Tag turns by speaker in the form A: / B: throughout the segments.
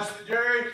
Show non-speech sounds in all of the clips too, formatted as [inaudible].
A: rise to the jury.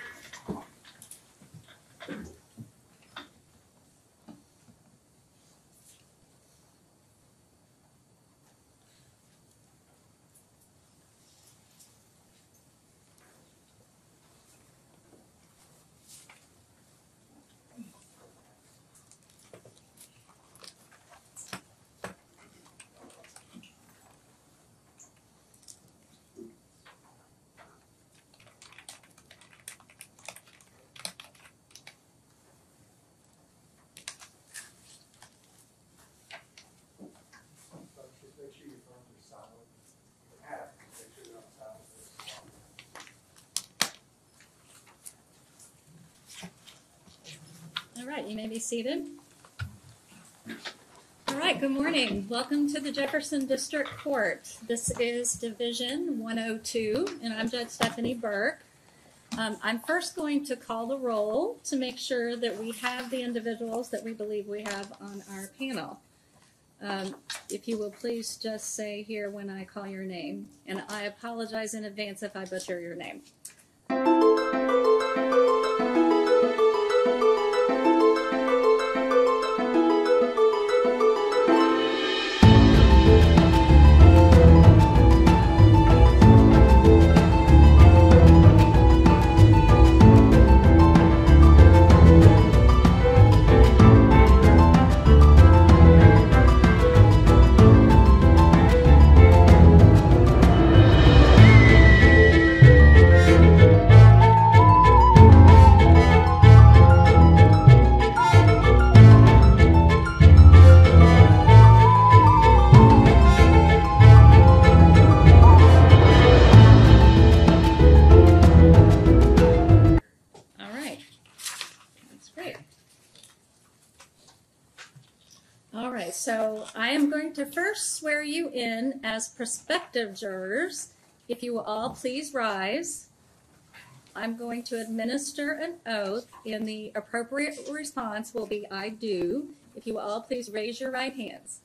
B: Just make sure your phones are silent. Have, make sure they're on silent.
C: All right, you may be seated. All right, good morning. Welcome to the Jefferson District Court. This is Division 102, and I'm Judge Stephanie Burke. Um, I'm first going to call the roll to make sure that we have the individuals that we believe we have on our panel. Um, if you will please just say here when I call your name, and I apologize in advance if I butcher your name. As prospective jurors. If you will all please rise. I'm going to administer an oath, and the appropriate response will be I do. If you will all please raise your right hands.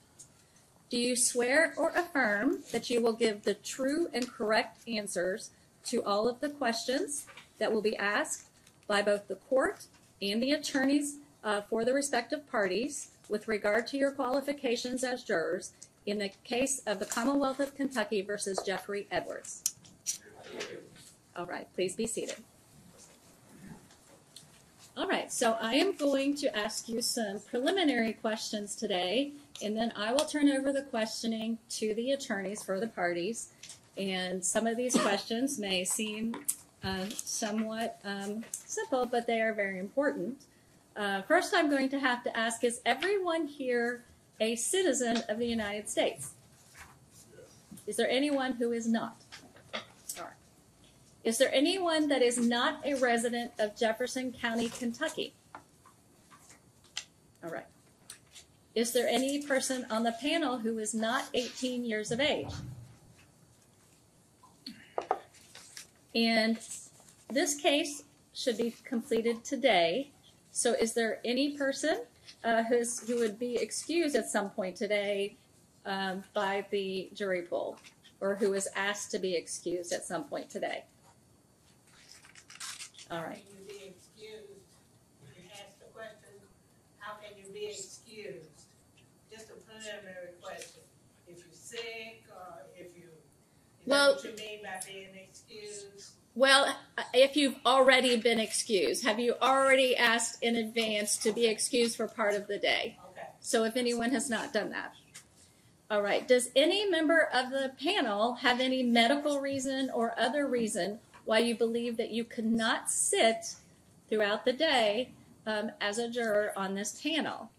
C: Do you swear or affirm that you will give the true and correct answers to all of the questions that will be asked by both the court and the attorneys uh, for the respective parties with regard to your qualifications as jurors in the case of the Commonwealth of Kentucky versus Jeffrey Edwards. All right, please be seated. All right, so I am going to ask you some preliminary questions today, and then I will turn over the questioning to the attorneys for the parties. And some of these questions may seem uh, somewhat um, simple, but they are very important. Uh, first, I'm going to have to ask Is everyone here a citizen of the United States? Is there anyone who is not? All right. Is there anyone that is not a resident of Jefferson County, Kentucky? All right. Is there any person on the panel who is not 18 years of age? And this case should be completed today. So is there any person uh, who's, who would be excused at some point today um, by the jury pool or who is asked to be excused at some point today? All right.
D: Can you be excused? You asked the question, how can you be excused? Just a preliminary question. If you're sick or if you, is
C: Well-
D: what you mean by being excused?
C: Well, if you've already been excused, have you already asked in advance to be excused for part of the day?
D: Okay.
C: So if anyone has not done that. All right. Does any member of the panel have any medical reason or other reason why you believe that you could not sit throughout the day um, as a juror on this panel?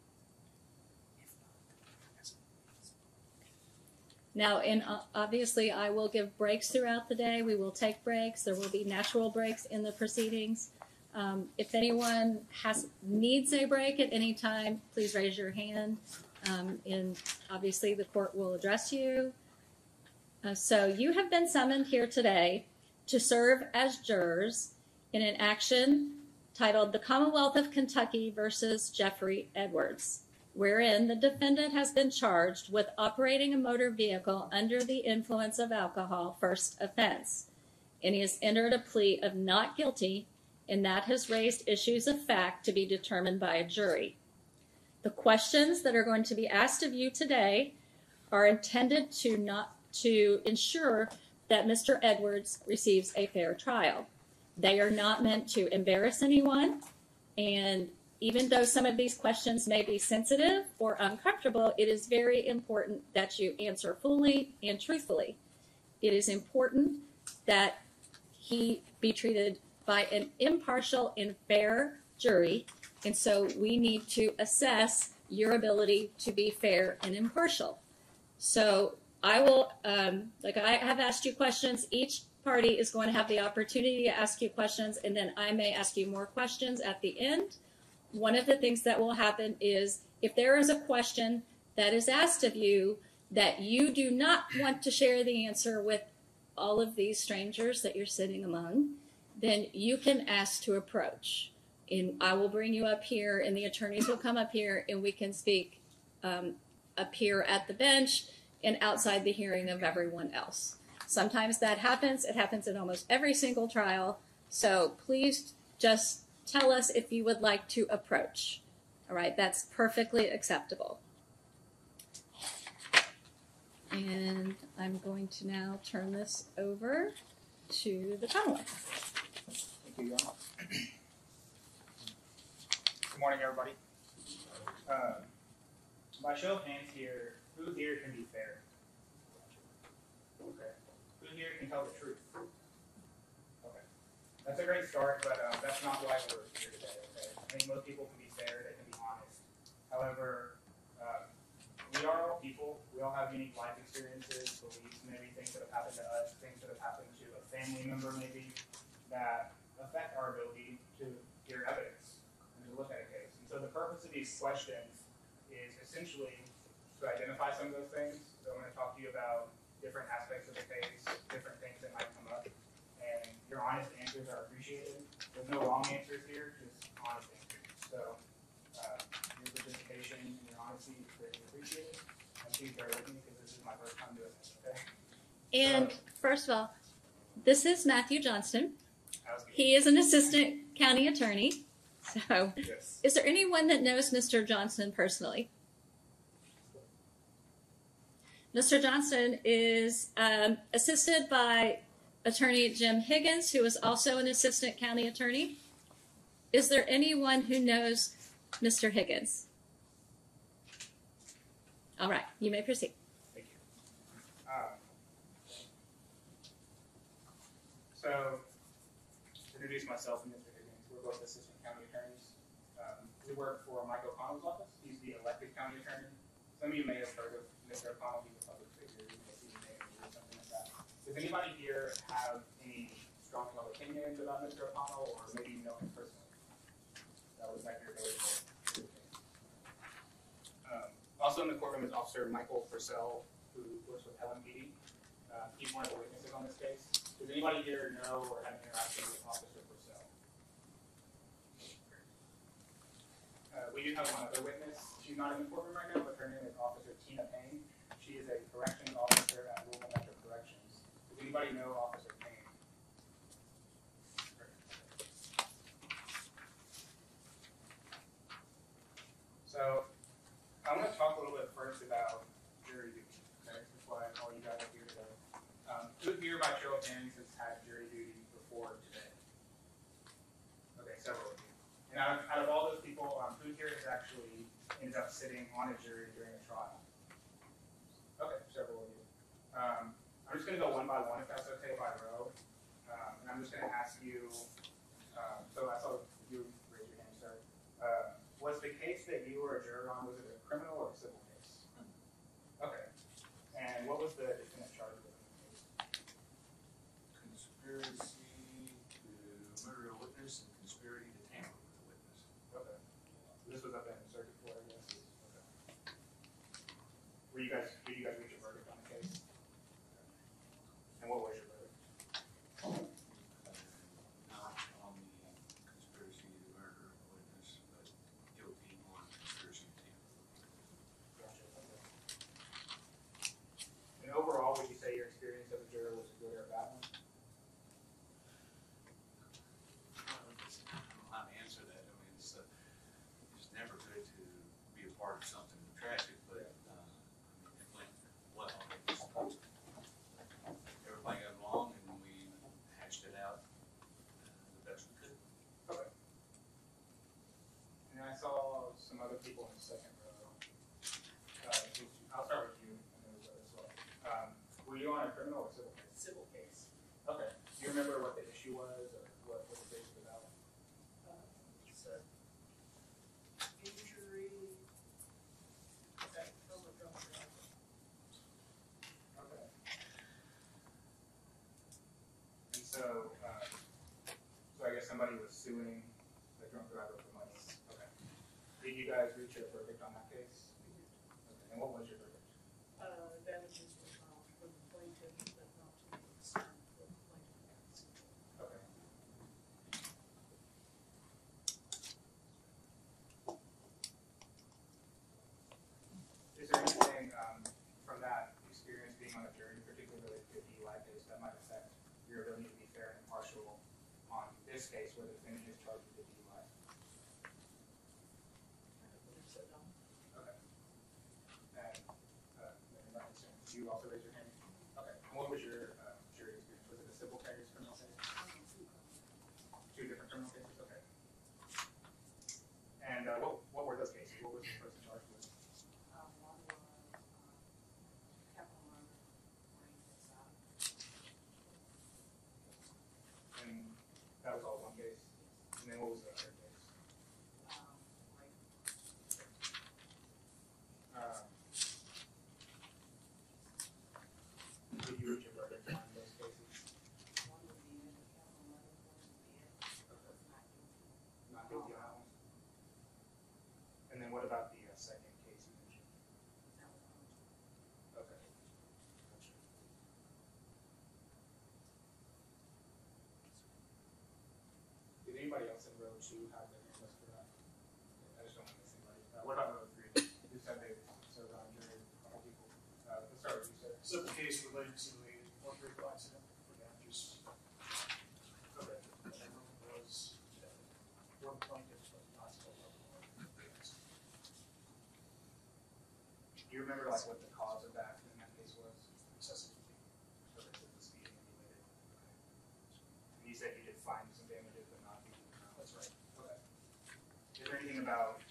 C: Now, uh, obviously, I will give breaks throughout the day. We will take breaks. There will be natural breaks in the proceedings. Um, if anyone has needs a break at any time, please raise your hand, um, and obviously the court will address you. Uh, so you have been summoned here today to serve as jurors in an action titled "The Commonwealth of Kentucky versus Jeffrey Edwards." Wherein the defendant has been charged with operating a motor vehicle under the influence of alcohol, first offense. and he has entered a plea of not guilty, and that has raised issues of fact to be determined by a jury. The questions that are going to be asked of you today are intended to not to ensure that Mr. Edwards receives a fair trial. They are not meant to embarrass anyone, and even though some of these questions may be sensitive or uncomfortable, it is very important that you answer fully and truthfully. It is important that he be treated by an impartial and fair jury, and so we need to assess your ability to be fair and impartial. So I will, um, like I have asked you questions. Each party is going to have the opportunity to ask you questions, and then I may ask you more questions at the end. One of the things that will happen is if there is a question that is asked of you that you do not want to share the answer with all of these strangers that you're sitting among, then you can ask to approach. And I will bring you up here, and the attorneys will come up here, and we can speak um, up here at the bench and outside the hearing of everyone else. Sometimes that happens. It happens in almost every single trial. So please just tell us if you would like to approach. All right, that's perfectly acceptable. And I'm going to now turn this over to the Commonwealth.
A: Thank you. Good morning, everybody. Uh, By show of hands here, who here can be fair? Okay. Who here can tell the truth? That's a great start, but uh, that's not why we're here today, okay? I think most people can be fair, they can be honest. However, uh, we are all people, we all have unique life experiences, beliefs, maybe things that have happened to us, things that have happened to a family member maybe, that affect our ability to hear evidence and to look at a case. And so the purpose of these questions is essentially to identify some of those things. So I'm going to talk to you about different aspects of the case, different things that might come up, and your honest answers are appreciated. There's no wrong answers here, just honest answers. So uh, your participation and your honesty is greatly appreciated. And please bear with me because this is my first time doing this. Okay.
C: And first of all, this is Matthew Johnston. He is an assistant county attorney. So,
A: Yes.
C: is there anyone that knows Mr. Johnston personally? Mr. Johnston is um, assisted by attorney Jim Higgins, who is also an assistant county attorney. Is there anyone who knows Mr. Higgins? All right, you may proceed.
A: Thank you. Um, So, to introduce myself and Mr. Higgins, we're both assistant county attorneys. Um, We work for Mike O'Connell's office, he's the elected county attorney. Some of you may have heard of Mr. O'Connell, he's a public figure, you may see his name or something like that. Does anybody here have any strong opinions about Mr. O'Connell, or maybe know him personally? That make your ability. Um, Also in the courtroom is Officer Michael Purcell, who works with LMPD. Uh, he's one of the witnesses on this case. Does anybody here know or have interaction with Officer Purcell? Uh, we do have one other witness. She's not in the courtroom right now, but her name is Officer Tina Payne. She is a corrections officer at Louisville anybody know Officer Payne? So, I want to talk a little bit first about jury duty, okay? That's why all you guys are here today. Um, who here by show of hands has had jury duty before today? Okay, several of you. And out of, out of all those people, um, who here has actually ended up sitting on a jury during a trial? Okay, several of you. Um, I'm just gonna go one by one if that's okay, by row. Um, and I'm just gonna ask you, um, so I saw you raise your hand, sir. Uh, was the case that you were a juror on, was it a criminal or sitting on
E: a
A: jury, particularly if a DUI case, that might affect your ability to be fair and impartial on this case where the defendant is charged goals are. sure you have for that. I just don't want to what about number three? You said they served on jury, a couple people. Uh, let's start with you, sir.
B: Case related to a work vehicle accident for damages.
A: Okay.
B: Everyone was uh, one plaintiff, but not level.
A: Do you remember like what about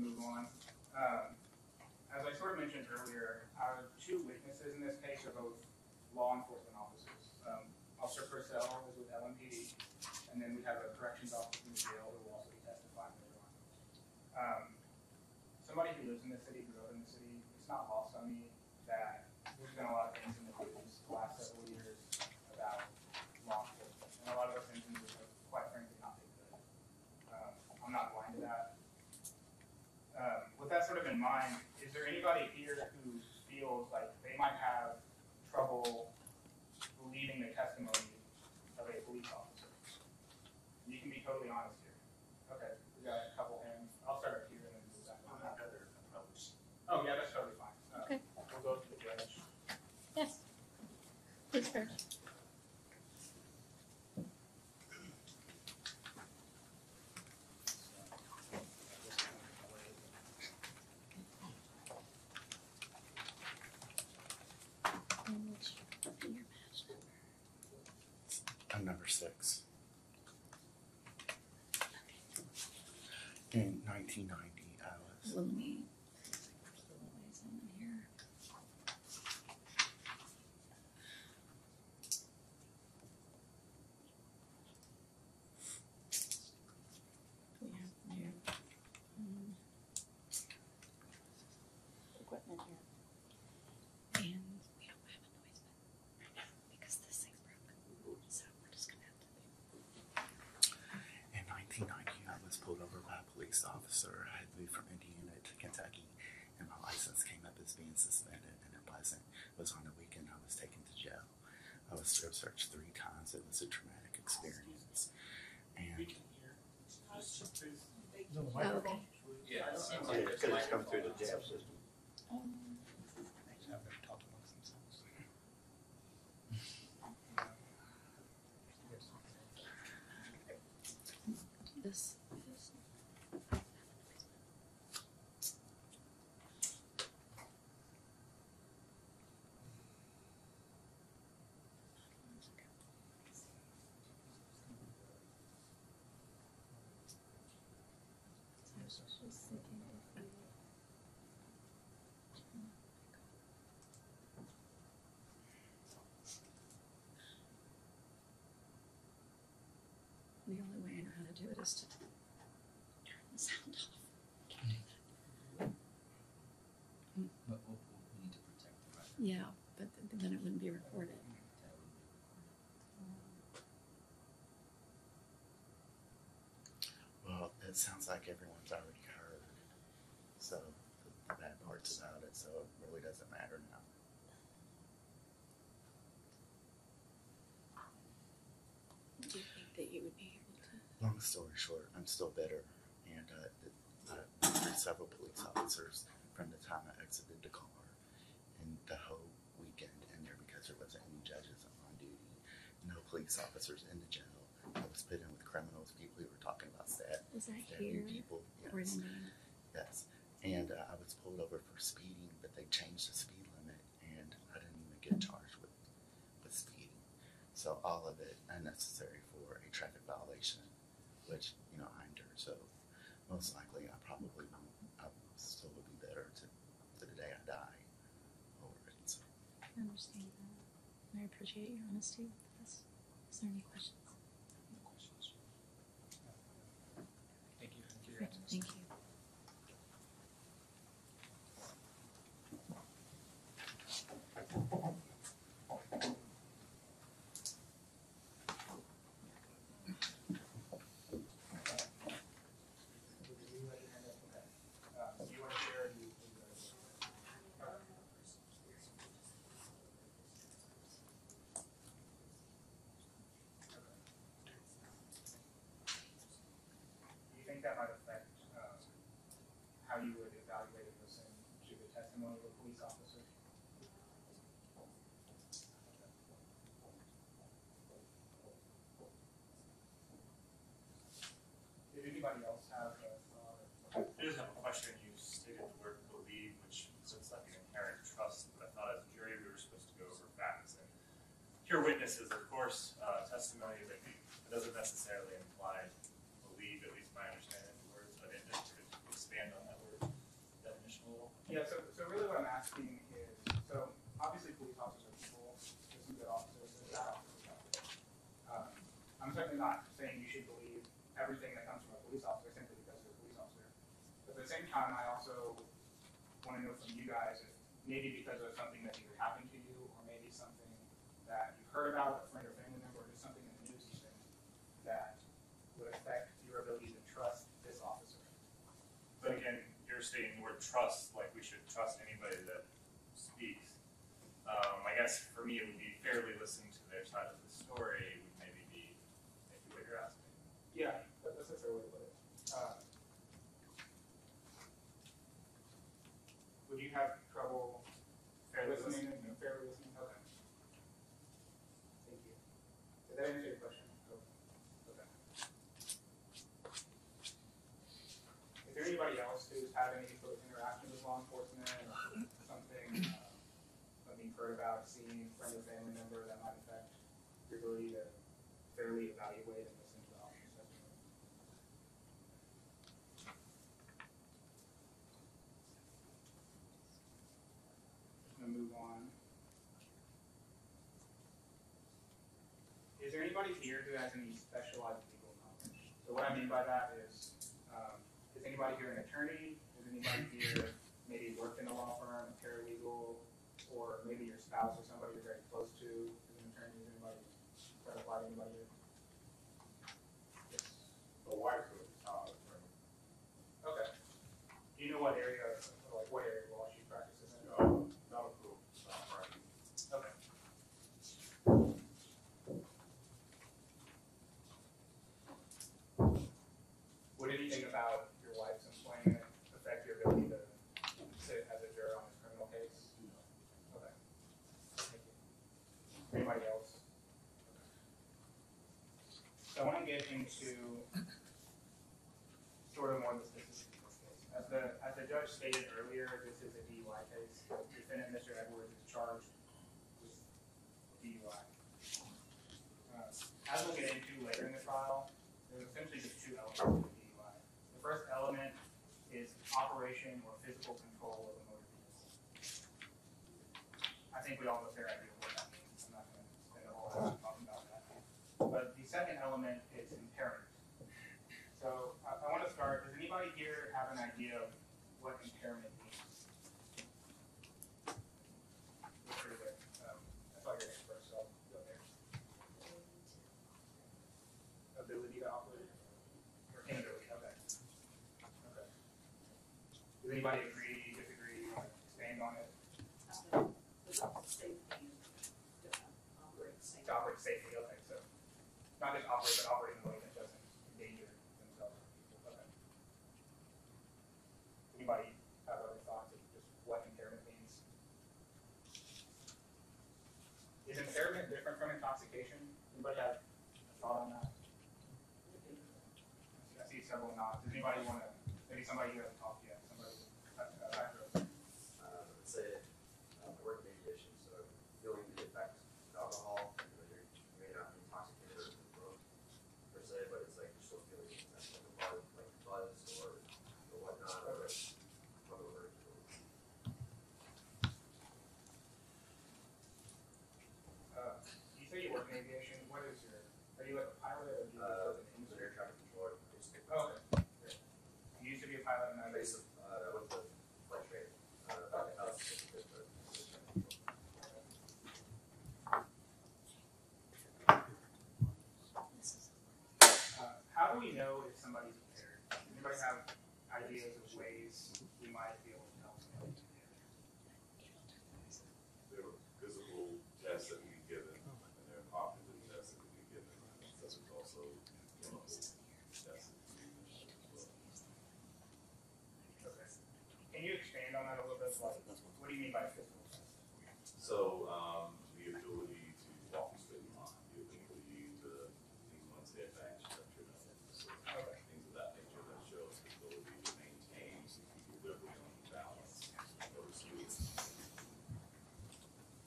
A: move on. I'm
C: number
F: six. In 1990, I was.
C: Let me. put the liaison in here. We have new, um, equipment here. And we don't have a noise button right now because this thing's broke. So we're just gonna have to.
F: In 1990, I was pulled over by a police officer. I had moved from Indiana to Kentucky, and my license came up as being suspended, and it wasn't. It was on the weekend. I was taken to jail. I was strip searched three times. It was a traumatic experience. And
E: We can hear.
B: Is it the
C: Oh, okay.
E: Yeah, it seems
G: Yeah,
E: like
G: it
E: there's
G: could
E: a
G: have come through the
E: microphone.
G: JAVS system.
C: Um,
F: they have their talk amongst themselves.
C: This is. I was just thinking if we- The only way I know how to do it is to turn the sound off. Can't do that.
H: But we'll, we'll need to protect the record.
C: Yeah, but th- then it wouldn't be recorded.
H: That would be recorded.
F: Well, it sounds like everyone's already heard. So the, the bad parts about it. So it really doesn't matter now.
C: Do you think that you would be able to?
F: Long story short, I'm still bitter, and uh, I murdered several police officers from the time I exited the car, and the whole weekend in there because there wasn't any judges on duty, no police officers in the jail. I was put in with criminals, people who were talking about that,
C: Is that here
F: new people.
C: or
F: Yes, yes. And uh, I was pulled over for speeding, but they changed the speed limit, and I didn't even get charged with with speeding. So all of it unnecessary for a traffic violation, which you know I endure. So most likely I probably won't. I still would be better to to the day I die over it. So
C: I understand that. I appreciate your honesty with us. Is there any questions?
E: No questions. Thank you. Thank you.
C: Great, Thank you.
A: Um, do you wanna share, or do you? Do you think that might affect, um, how you would evaluate and listen to the testimony of a police officer? Did anybody else have a thought or?
I: I just have a question. You stated the word believe, which sounds like an inherent trust, but I thought as a jury we were supposed to go over facts and hear witnesses, of course, uh, testimony, it doesn't necessarily imply believe, at least my understanding of the words, but it just could expand on that word definition a little.
A: Yeah, so, so really what I'm asking is, so obviously police officers are people, there's some good officers, there's bad officers out there. Um, I'm certainly not saying you should believe everything that comes from a police officer simply because they're a police officer. But at the same time, I also wanna know from you guys, if maybe because of something that either happened to you, or maybe something that you heard about, a friend or family member, or just something in the news even, that would affect your ability to trust this officer.
I: But again, you're stating the word trust, like we should trust anybody that speaks. Um, I guess for me, it would be fairly listening to their side of the story would maybe be, maybe what you're asking.
A: Yeah, that- that's a fair way to put it. Uh, Would you have trouble
I: Fairly
A: listening, and fair listening? Okay. law enforcement, something, uh, something you've heard about, seen, friend or family member that might affect your ability to fairly evaluate and listen to the move on. Is there anybody here who has any specialized legal knowledge? So what I mean by that is, um, is anybody here an attorney? Is anybody here maybe worked in a law firm, paralegal, or maybe your spouse or somebody you're very close to is an attorney? Is anybody, does that apply to anybody here? Yes.
B: The wife of Tom,
A: Okay. Do you know what area, or like what area of law she practices in?
B: uh, medical, uh, practice.
A: Okay. Would anything about your wife's employment affect your ability to sit as a juror on this criminal case? Okay. Thank you. Anybody else? So I want to get into sort of more of the specifics of this case. As the, as the judge stated earlier, this is a DUI case. Defendant Mr. Edwards is charged with DUI. Uh, As we'll get into later in the trial, there's essentially just two elements to the DUI. The first element is operation or physical control of a motor vehicle. I think we all have a fair idea of what that means. I'm not gonna spend a whole of talking about that. But the second element is impairment. So I, I want to start, does anybody here have an idea of what impairment means? Mr. Wick, um, I saw your hand first, so I'll go there. Ability to operate? Or inability, okay. Okay. Does anybody agree, disagree, want to expand on it?
J: To operate safely.
A: To okay, so not just operate, but operate in a way that doesn't endanger themselves or people, okay. Anybody have other thoughts of just what impairment means? Is impairment different from intoxication? Anybody have a thought on that? I see several nods. Does anybody wanna, maybe somebody hasn't talked yet, somebody, uh, uh, back row.
G: uh, let's say, um, I work in aviation, so feeling the effect of alcohol, you know, you're, you may not be intoxicated or drunk per se, but it's like you're still feeling that like a buzz, like buzz or, or whatnot, or hungover.
A: Uh, you say you work in aviation, what is your, are you like a pilot or do you
G: Uh,
A: work in
G: so air traffic controller, just,
A: Oh, okay. Great. You used to be a pilot and now you're.
G: base of, uh, I went to flight training, uh,
A: Okay.
G: that was just a bit, but.
A: Uh, how do we know if somebody's impaired? Does anybody have ideas of ways we might be able to tell somebody's impaired?
K: There were physical tests that we given, and there are cognitive tests that we given. This was also chemical tests that we given as well.
A: Okay. Can you expand on that a little bit? Like, what do you mean by physical test?
K: So, um, the ability to walk a straight line, the ability to, things on step back structure, so
A: Okay.
K: things of that nature that shows the ability to maintain equilibrium, balance, over speed,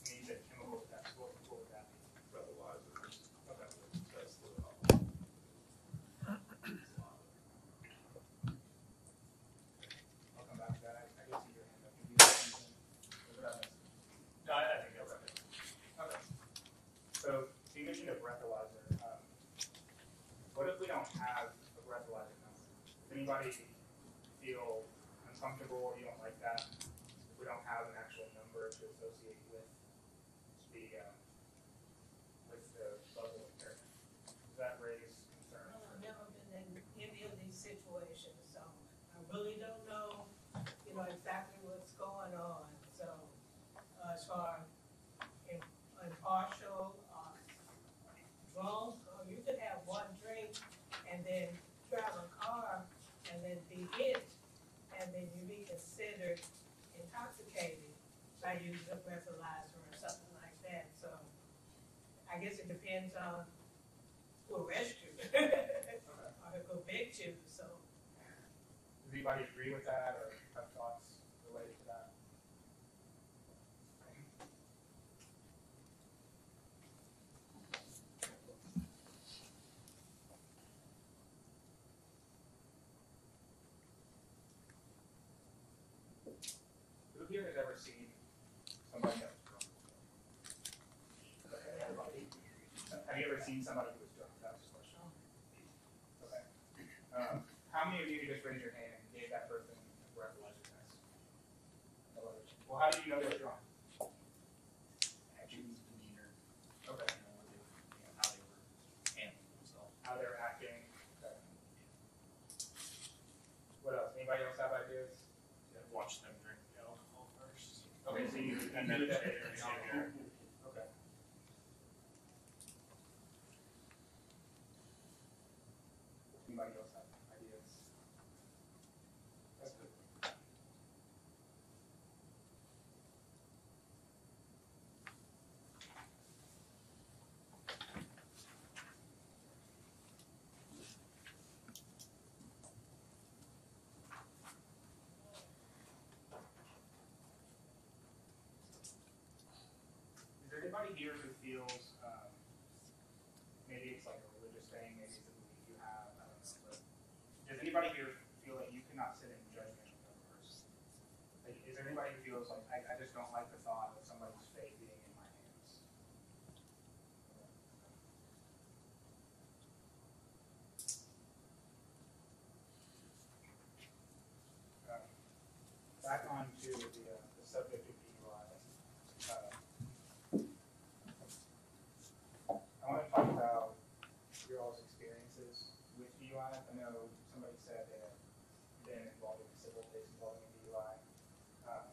A: You mean you said chemical test, what, what would that be?
K: breathalyzer,
A: Okay.
K: test the, uh,
A: I'll come back to that. I, I did see your hand up. Did you have something? Or did I miss it?
I: No, I, I think that's okay.
A: Okay. So, so you mentioned a breathalyzer. Um, what if we don't have a breathalyzer number? Does anybody feel uncomfortable or you don't like that? If we don't have an actual number to associate with the, um, with the level of impairment? Does that raise concerns?
D: I've never been in any of these situations, so I really don't know, you know, exactly what's going on, so, uh, as far as impartial, uh, drunk, or you could have one drink and then drive a car and then be hit, and then you be considered intoxicated by using a breathalyzer or something like that, so I guess it depends on who arrest you [laughs] or who convict you, so.
A: Does anybody agree with that or have thoughts related to raise your hand and gave that person a breathalyzer test. Well, how did you know they were drunk?
H: Actions, demeanor,
A: Okay.
H: you know, what they, you know, how they were handling themselves.
A: How they were acting. Okay. What else? Anybody else have ideas?
I: Yeah, Watch them drink the alcohol first.
A: Okay, so you, you
I: And
A: knew
I: then
A: that.
I: take their behavior.
A: Okay. Anybody else have ideas? That's good. Anybody here who feels, um, maybe it's like a religious thing, maybe it's a belief you have, I don't know, but does anybody here feel that you cannot sit in judgment of a person? Like, is there anybody who feels like, I, I just don't like the thought of somebody's fate being in my hands? Um, Back on to the, uh, the subject of DUI. uh, I want to talk about your all's experiences with DUI. I know somebody said they have been involved in a civil case involving a DUI. Um,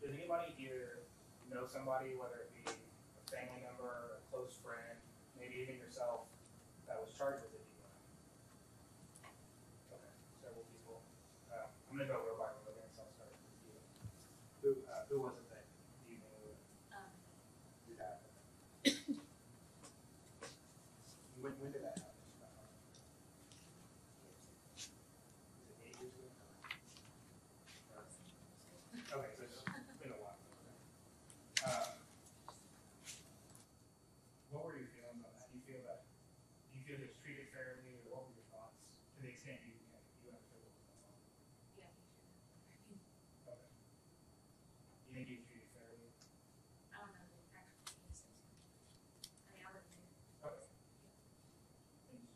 A: Does anybody here know somebody, whether it be a family member, a close friend, maybe even yourself, that was charged with a DUI? Okay, several people. Uh, I'm gonna go real by real again, so I'll start with you. Who, uh, who was it that you knew?
J: Um,
A: Who that? When, when did that happen? Is it eight years ago? Okay, so it's been a while. Uh, What were you feeling about that? Do you feel that, do you feel he was treated fairly, or what were your thoughts? To the extent you, you know, you understood what was going on?
J: yeah, he should.
A: Okay. You think he was treated fairly?
J: I don't know the actual cases. I mean, I wouldn't do.
A: Okay. Thanks.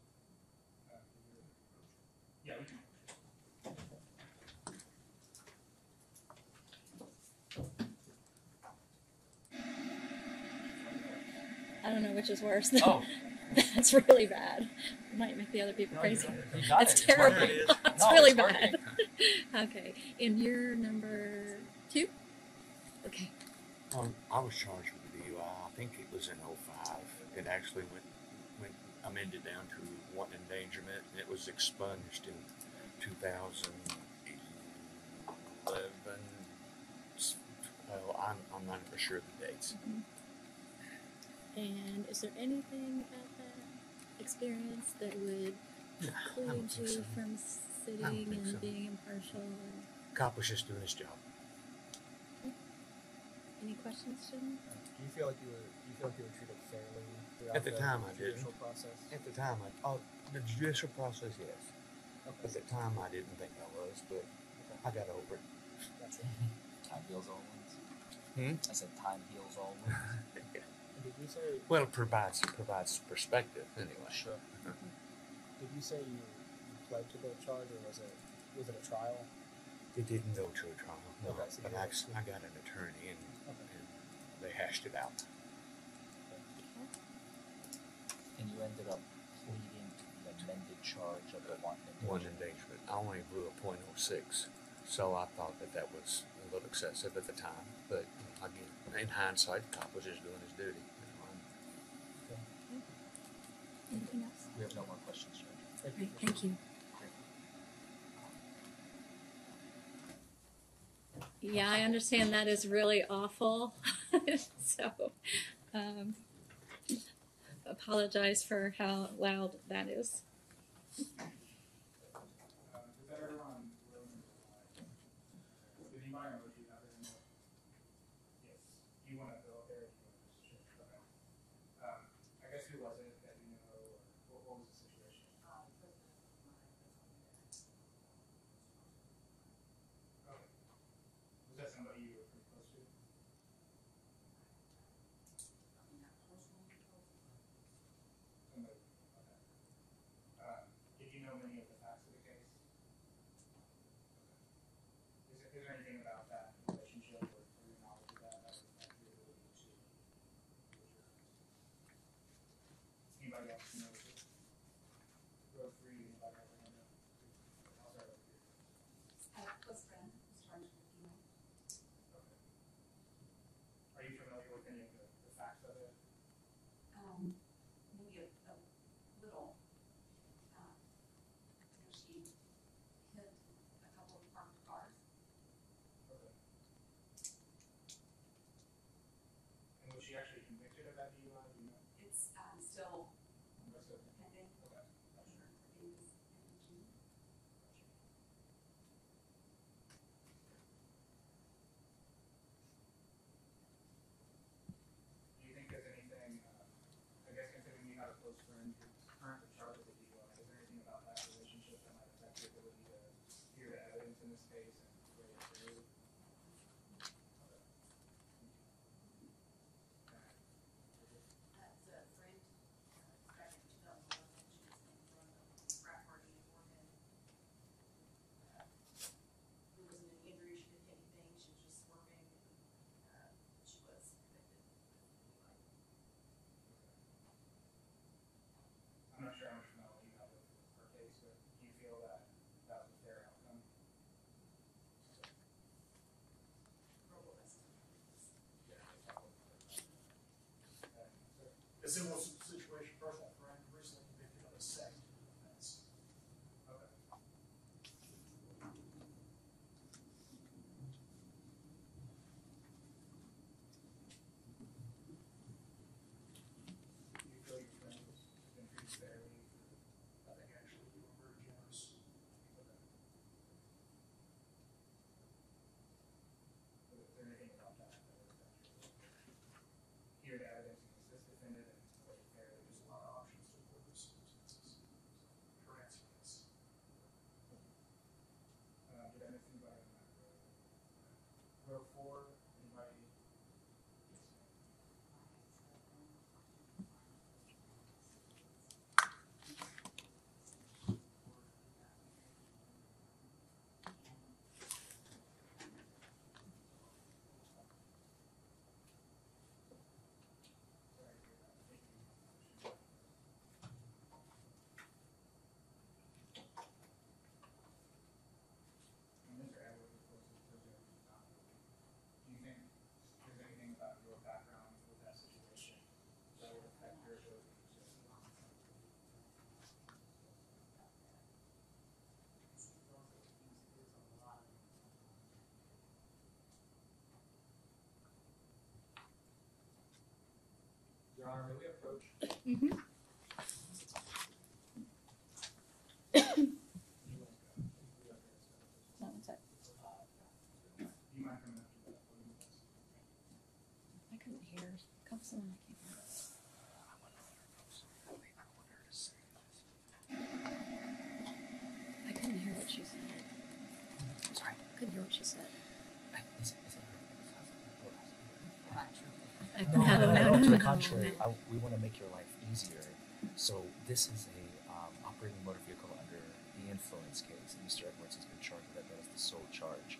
A: Uh, you're- Yeah, we can.
C: I don't know which is worse. [laughs]
H: Oh.
C: That's really bad. Might make the other people
H: No, you
C: crazy.
H: got it. You
C: That's
H: it. It's working.
C: terrible. [laughs] It's
H: No,
C: really
H: it's
C: bad. [laughs] okay. And you're number two? Okay.
E: Um, I was charged with a DUI. I think it was in '05. It actually went went amended down to wanton endangerment, and it was expunged in 2011. S- Well, I'm I'm not for sure of the dates.
C: And is there anything about that experience that would
E: I
C: preclude you
E: so.
C: from sitting and
E: so.
C: being impartial? Or
E: Cop was just doing his job.
C: any questions, Jim?
L: Do you feel like you were? Do you feel like you were treated fairly
E: At the time, I didn't.
L: process?
E: At the time, I oh, the judicial process, yes.
L: Okay.
E: At the time, I didn't think I was, but
L: okay.
E: I got over it.
L: Gotcha. [laughs]
H: Time heals all wounds.
E: Hmm?
H: I said time heals all wounds.
L: And [laughs] did you say?
E: Well, it provides provides perspective anyway.
H: Sure. Mm-hmm.
L: Did you say you, you pled to the charge, or was it was it a trial?
E: It didn't go to a trial, no.
L: Okay, so
E: but
L: you
E: I,
L: were-
E: I got an attorney and,
L: Okay.
E: and they hashed it out.
H: And you ended up pleading to the amended charge of the wanton
E: Wanton
H: endangerment.
E: endangerment. I only blew a .06, so I thought that that was a little excessive at the time. But again, in hindsight, the cop was just doing his duty. You know,
C: Anything else?
H: We have no more questions, Judge.
L: Thank
C: Great,
L: you.
C: thank you. Yeah, I understand that is really awful. [laughs] so, um, apologize for how loud that is.
A: Is Your Honor, may we approach?
C: Mm-hmm. No, one sec.
A: Do you mind coming up to the podium with us?
C: I couldn't hear. Come someone I can't hear. I couldn't hear what she said.
H: Sorry.
C: I couldn't hear what she said.
H: Is- is it-
C: No,
H: No, no, no, to the contrary. I, we wanna make your life easier. So this is a, um, operating motor vehicle under the influence case, and Mr. Edwards has been charged with that, that is the sole charge.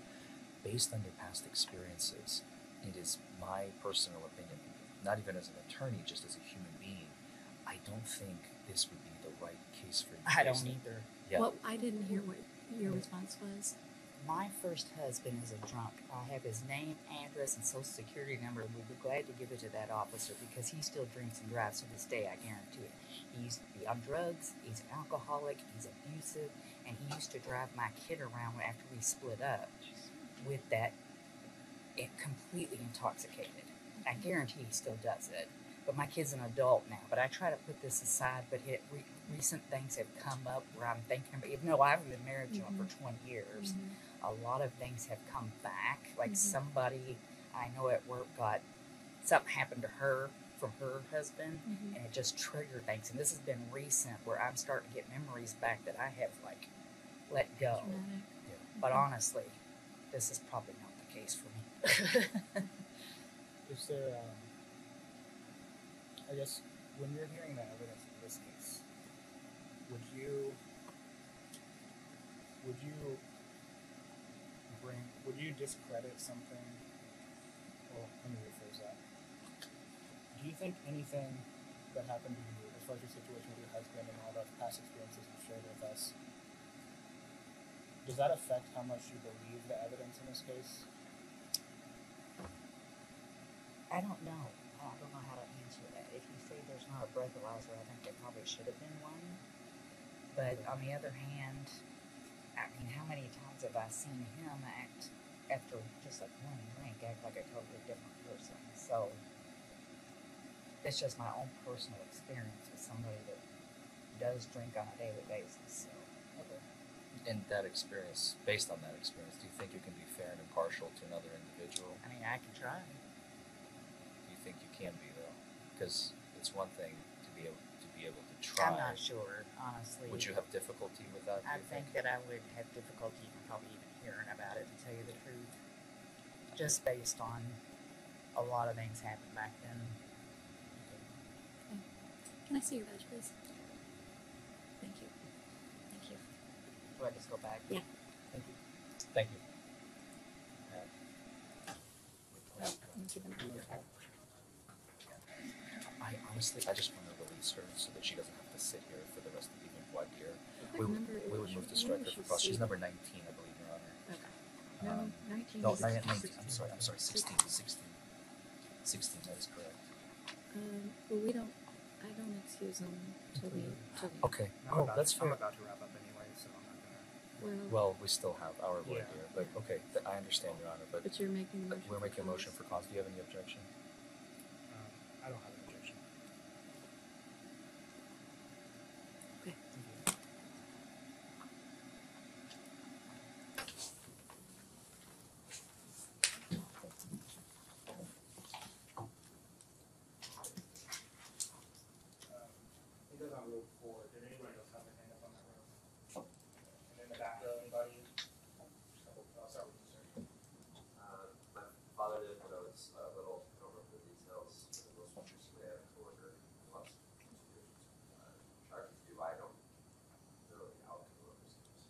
H: Based on your past experiences, it is my personal opinion, not even as an attorney, just as a human being, I don't think this would be the right case for you.
M: I don't either.
H: Yeah.
C: Well, I didn't hear what your response was.
M: My first husband is a drunk. I have his name, address, and social security number, and we'd be glad to give it to that officer because he still drinks and drives to this day, I guarantee it. He used to be on drugs, he's an alcoholic, he's abusive, and he used to drive my kid around after we split up with that it completely intoxicated. I guarantee he still does it. But my kid's an adult now. But I try to put this aside. But it, re- recent things have come up where I'm thinking about. Even though I've been married to him for mm-hmm. 20 years, mm-hmm. A lot of things have come back. Like
C: Mhm.
M: somebody I know at work got something happened to her from her husband,
C: Mhm.
M: and it just triggered things. And this has been recent where I'm starting to get memories back that I have like let go.
C: Traumatic.
M: But honestly, this is probably not the case for me. [laughs]
N: Is there, um, I guess, when you're hearing the evidence in this case, would you, would you Frank, would you discredit something? Well, let me rephrase that. Do you think anything that happened to you, as far as your situation with your husband and all the past experiences you've shared with us, does that affect how much you believe the evidence in this case?
M: I don't know. I don't know how to answer that. If you say there's not a breathalyzer, I think there probably should have been one. But on the other hand, I mean, how many times have I seen him act after just like one drink, act like a totally different person? So it's just my own personal experience with somebody that does drink on a daily basis. So
H: In that experience, based on that experience, do you think you can be fair and impartial to another individual?
M: I mean, I can try.
H: Do you think you can be though? Because it's one thing to be able to be able to try.
M: I'm not sure, honestly.
H: Would you have difficulty with that? do
M: I
H: you
M: think that I would have difficulty even probably even hearing about it to tell you the truth. Just based on a lot of things happened back then.
C: Can I see your badge, please? Thank you. Thank you.
M: Do I just go back?
C: Yeah.
H: Thank you. Thank you.
C: Oh, Thank you.
H: I honestly, I just want to release her so that she doesn't have to sit here for the rest of the evening. What dear?
C: I
H: We, would-
C: remember it
H: we would move to
C: I
H: strike her for
C: she
H: cross. She's number 19, I believe, Your Honor.
C: Okay. No,
H: Um,
C: 19
H: No,
C: is-
H: 19, 19. I'm sorry. I'm sorry. 16. 16. 16. That is correct.
C: Um, well, we don't, I don't excuse them till we, till we.
H: Okay.
N: I'm
H: Oh,
N: about
H: that's
N: to, I'm
H: fair.
N: about to wrap up anyway, so I'm not gonna.
C: Well,
H: Well, we still have our lawyer
N: Yeah.
H: here, but okay, th- I understand, Your Honor. But
C: but you're making a
H: but
C: motion.
H: we're making a motion for cause. Do you have any objection?
N: Um, I don't have an objection.
C: Okay.
N: Thank you.
A: Um, It goes on row four. Did anybody else have their hand up on that row? And in the back row, anybody? Just a couple, I'll start with you, sir.
G: Uh, my father did when I was uh, little, I don't remember the details, but the most recently I had a coworker who lost two years. Uh, tried to do, I don't know the outcome of this case.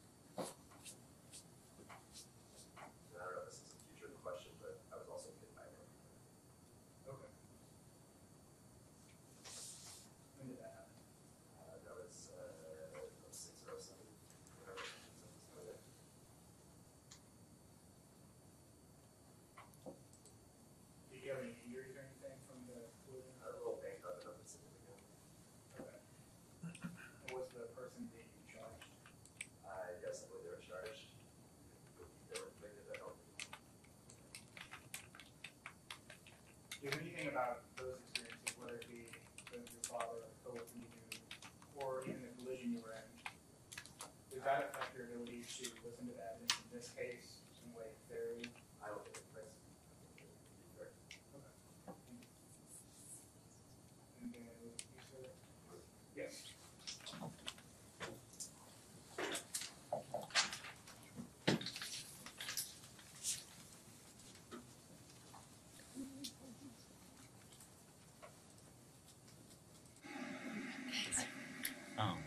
G: And I don't know if this is a future question, but I was also hit by a road.
A: Okay. When did that happen?
G: Uh, that was, uh, six or seven, whatever. something like that.
A: Did you have any injuries or anything from the collision?
G: A little banged up, nothing significant.
A: Okay. And was the person being charged?
G: I guess I believe they were charged. They were convicted, I don't.
A: Do you know anything about those experiences, whether it be with your father, a coworker you knew, or even the collision you were in? That affect your ability to listen to evidence in this case and weigh it fairly?
G: I don't think it's place.
A: Anything that was, you said? Yes.
B: Um,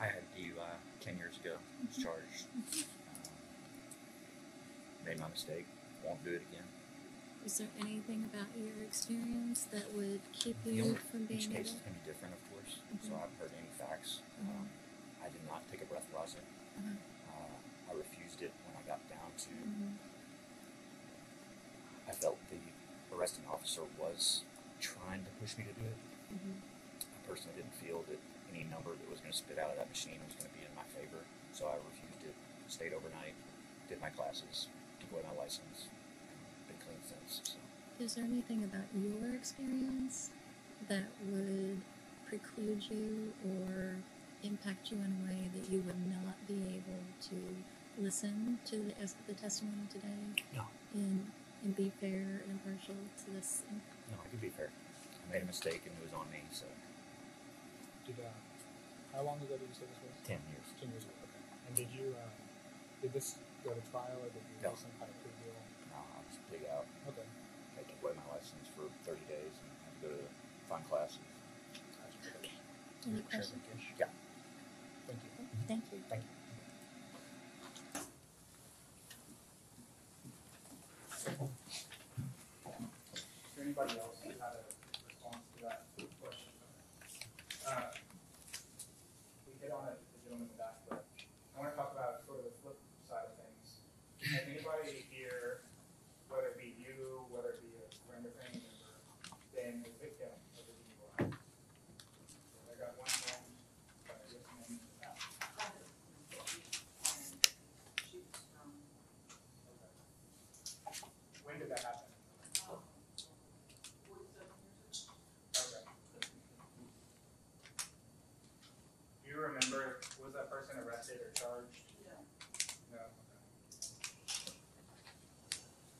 B: I had DUI ten years ago. Was charged. Made my mistake. Won't do it again.
C: Is there anything about your experience that would keep you
B: only,
C: from being
B: each
C: able?
B: case is going to be different, of course. So
C: Mhm.
B: I haven't heard any facts.
C: Mhm.
B: Um, I did not take a breathalyzer.
C: Mhm.
B: Uh, I refused it when I got down to.
C: Mhm.
B: I felt the arresting officer was trying to push me to do it.
C: Mhm.
B: I personally didn't feel that any number that was going to spit out of that machine was going to be in my favor, so I refused it. Stayed overnight, did my classes, took away my license, and been clean since. So.
C: Is there anything about your experience that would preclude you or impact you in a way that you would not be able to listen to the, the testimony today?
B: No.
C: And, and be fair and impartial to this?
B: No, I could be fair. I made a mistake and it was on me, so
N: Did uh, how long ago did you say this was?
B: ten years.
N: Ten years ago. And did you uh, did this go to trial or did you
B: no.
N: do some kind of plea deal?
B: No, I just figured out.
N: Okay.
B: I took away my license for 30 days and had to go to fine classes.
C: Okay. Any questions?
B: Yeah.
N: Thank you.
C: Thank you.
B: Thank you.
A: Is there anybody else? Arrested or charged? No. No, okay.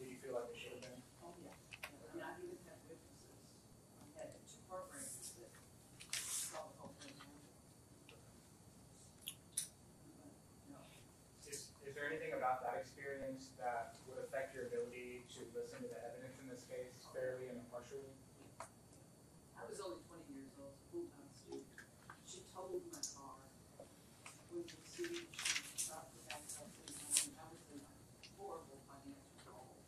A: Did you feel like they should have been?
J: Oh, yeah. And I even had witnesses. I had two programs that saw the whole thing. No.
A: Is, is there anything about that experience that would affect your ability to listen to the evidence in this case fairly and impartially?
J: I was only twenty years old, full-time student. She totaled my car. When the city, she stopped the back up and I mean, I was in a horrible financial hole.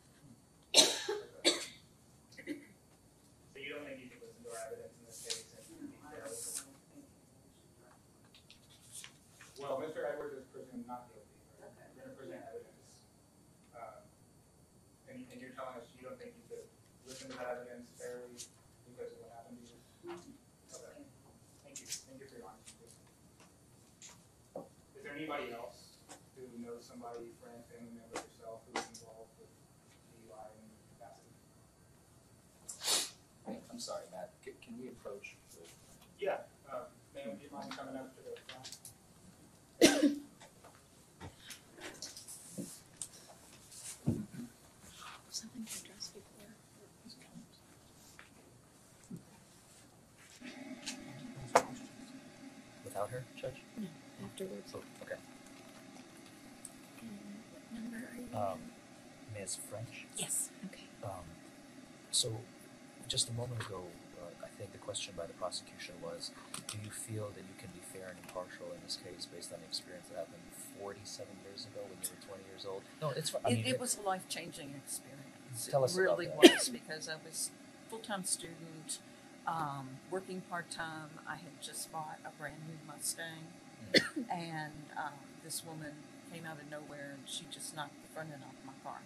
A: So you don't think you can listen to our evidence in this case and
J: You
A: be
J: know, I
A: fair?
J: also don't think we should drive.
A: Well, Mr. Edwards is presumed not guilty, right?
J: Okay.
A: We're gonna present evidence. Uh, And, and you're telling us you don't think you could listen to that evidence fairly because of what happened to you? Okay. Thank you, thank you for your honesty. Is there anybody else who knows somebody, friend, family member, yourself, who is involved with DUI in any capacity?
H: I'm sorry, Matt. Can, can we approach?
A: Yeah, uh, ma'am, do you mind coming up to the front?
C: Something to address before.
H: without her, Judge?
C: No, afterwards.
H: Oh, okay.
C: And what number are you?
H: Um, Ms. French.
C: Yes, okay.
H: Um, so, just a moment ago, I think the question by the prosecution was, do you feel that you can be fair and impartial in this case based on the experience that happened 47 years ago when you were 20 years old? No, it's. I
O: It,
H: mean,
O: it was a life changing experience.
H: Tell us
O: it
H: about
O: really
H: that.
O: was because I was full time student, um, working part time. I had just bought a brand new Mustang, and um, this woman came out of nowhere and she just knocked the front end off my car.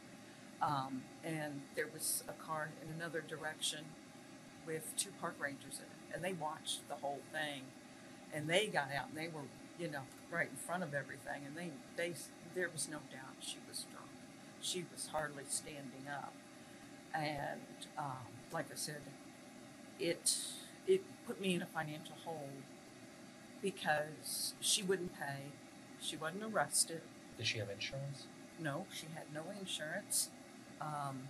O: Um, and there was a car in another direction with two park rangers in it, and they watched the whole thing. And they got out and they were, you know, right in front of everything, and they they there was no doubt she was drunk she was hardly standing up. And um, like I said, it it put me in a financial hole because she wouldn't pay. She wasn't arrested.
H: Does she have insurance?
O: No, she had no insurance. Um,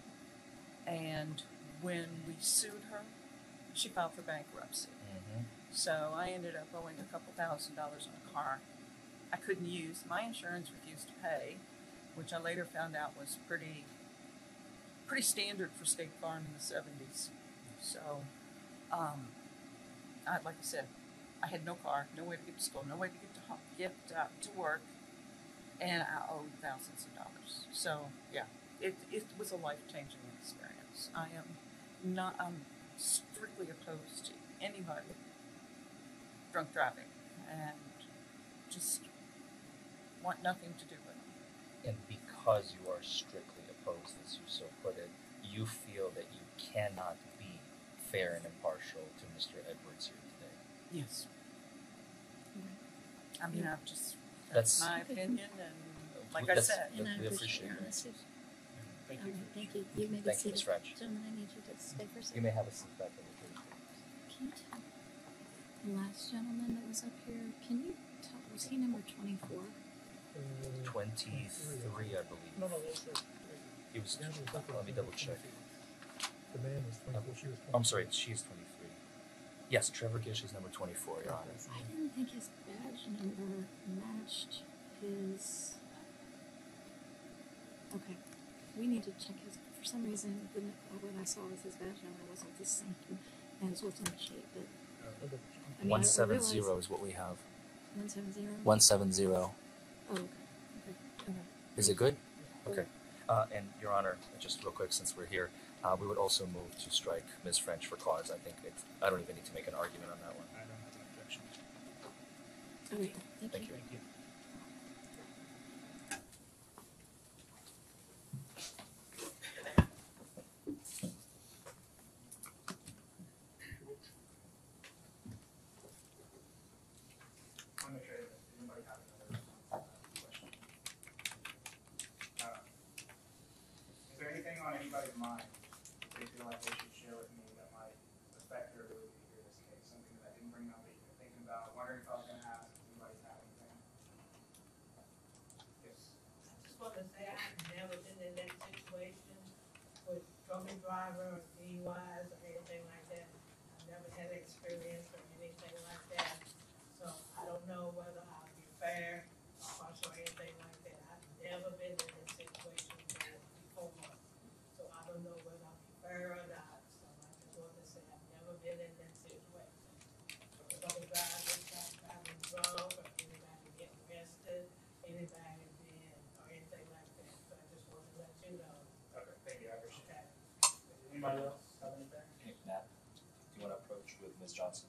O: and when we sued her, she filed for bankruptcy.
H: Mm-hmm.
O: So I ended up owing a couple thousand dollars on a car I couldn't use. My insurance refused to pay, which I later found out was pretty pretty standard for State Farm in the seventies. So, um, I, like I said, I had no car, no way to get to school, no way to get to get uh, to work, and I owed thousands of dollars. So yeah, it it was a life changing experience. I am not. I'm strictly opposed to anybody drunk driving, and just want nothing to do with it.
H: And because you are strictly opposed, as you so put it, you feel that you cannot be fair and impartial to Mr. Edwards here today.
O: Yes. I mean, I've just
H: That's-
O: that's my opinion, and uh, like I
H: That's-
O: said,
C: And I
H: we
C: appreciate
H: appreciate
C: your
H: it.
C: honesty.
H: Thank
C: Um, Thank you. You may be
H: Thank you, Ms.
C: seated.
H: French.
C: Gentlemen, I need you to stay for a
H: You
C: second.
H: may have a seat back over here.
C: Can you tell the last gentleman that was up here, can you tell, was he number twenty-four?
H: Twenty-three, I believe.
P: No, no, those are.
H: He was.
P: Yeah, those are
H: Let me double check.
P: The man was twenty-four, she was
H: I'm sorry, she's twenty-three. Yes, Trevor Gish is number twenty-four, Your Honor.
C: I didn't think his badge number matched his. Okay, we need to check his, for some reason, the, what I saw was his badge number wasn't the same as what's on the sheet, but. I mean, I- I
H: One seven
C: realize-
H: zero is what we have.
C: One seven zero?
H: One seven zero.
C: Oh, okay, okay, okay.
H: Is it good? Okay. Uh, and Your Honor, just real quick, since we're here, Uh, we would also move to strike Ms. French for cause. I think it's, I don't even need to make an argument on that one.
N: I don't have an objection.
C: Okay, thank
H: Thank
C: you.
H: you.
N: Thank you.
A: I'm not sure if anybody has another uh, question. Uh, Is there anything on anybody's mind that they feel like they should share with me that might affect their ability to hear this case? Something that I didn't bring up that you've been thinking about, wondering if I was gonna ask, if anybody's had anything? Yes.
D: Just want to say I've never been in that situation with drunken driver or DUIs or anything like that. I've never had experience or anything like that. So I don't know whether I'll be fair or partial or anything like that. I've never been in this situation before. So I don't know whether I'll be fair or not. So I just want to say I've never been in that situation. Drunken drivers, driving drunk or anybody get arrested, anybody being or anything like that. So I just want to let you know.
A: Okay, thank you, I appreciate
D: Okay.
A: it. Anybody else have anything?
H: Hey, Matt, do you want to approach with Ms. Johnson?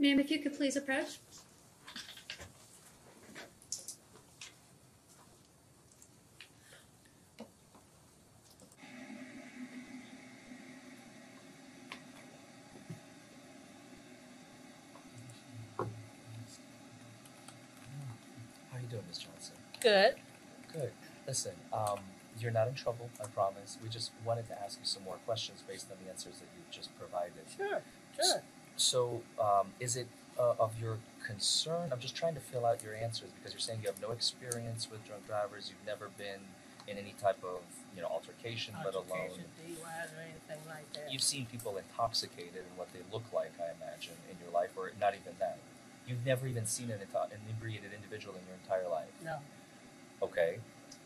C: Ma'am, if you could please approach.
H: How are you doing, Ms. Johnson?
D: Good.
H: Good. Listen, um, you're not in trouble, I promise. We just wanted to ask you some more questions based on the answers that you've just provided.
D: Sure, sure.
H: So, um, is it uh, of your concern? I'm just trying to fill out your answers because you're saying you have no experience with drunk drivers. You've never been in any type of, you know, altercation, let alone
D: DUIs or anything like that.
H: you've seen people intoxicated and what they look like. I imagine in your life, or not even that. You've never even seen an, into- an inebriated individual in your entire life.
D: No.
H: Okay.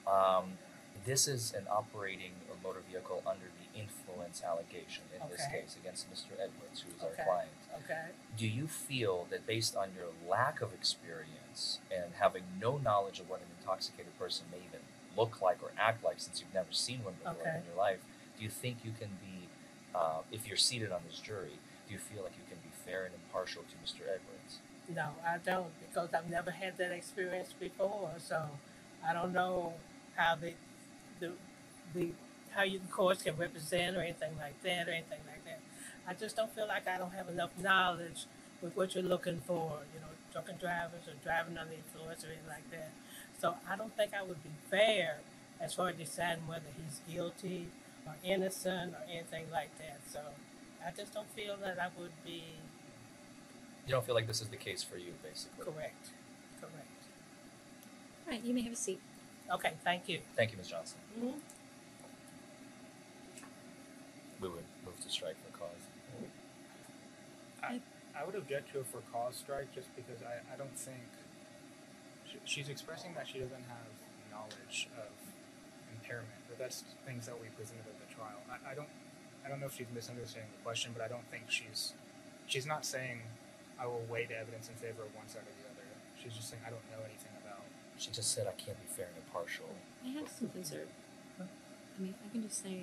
H: Um, this is an operating a motor vehicle under the influence allegation in this
D: Okay.
H: case against Mr. Edwards, who is our
D: Okay.
H: client.
D: Okay.
H: Do you feel that based on your lack of experience and having no knowledge of what an intoxicated person may even look like or act like since you've never seen one before
D: Okay.
H: in your life, do you think you can be, uh, if you're seated on this jury, do you feel like you can be fair and impartial to Mr. Edwards?
D: No, I don't because I've never had that experience before. So I don't know how the the the how you courts can represent or anything like that or anything like that. I just don't feel like I don't have enough knowledge with what you're looking for. You know, drunken drivers or driving under the influence or anything like that. So I don't think I would be fair as far as deciding whether he's guilty or innocent or anything like that. So I just don't feel that I would be
H: You don't feel like this is the case for you, basically.
D: correct. Correct.
C: All right, you may have a seat.
D: Okay, thank you.
H: Thank you, Ms. Johnson.
D: Mhm.
H: We would move to strike for cause.
N: I would object to a for cause strike just because I, I don't think she, she's expressing that she doesn't have knowledge of impairment, but that's things that we presented at the trial. I, I don't I don't know if she's misunderstanding the question, but I don't think she's she's not saying I will weigh the evidence in favor of one side or the other. She's just saying I don't know anything about.
H: She just said I can't be fair and impartial.
C: I have some concern. I mean, I can just say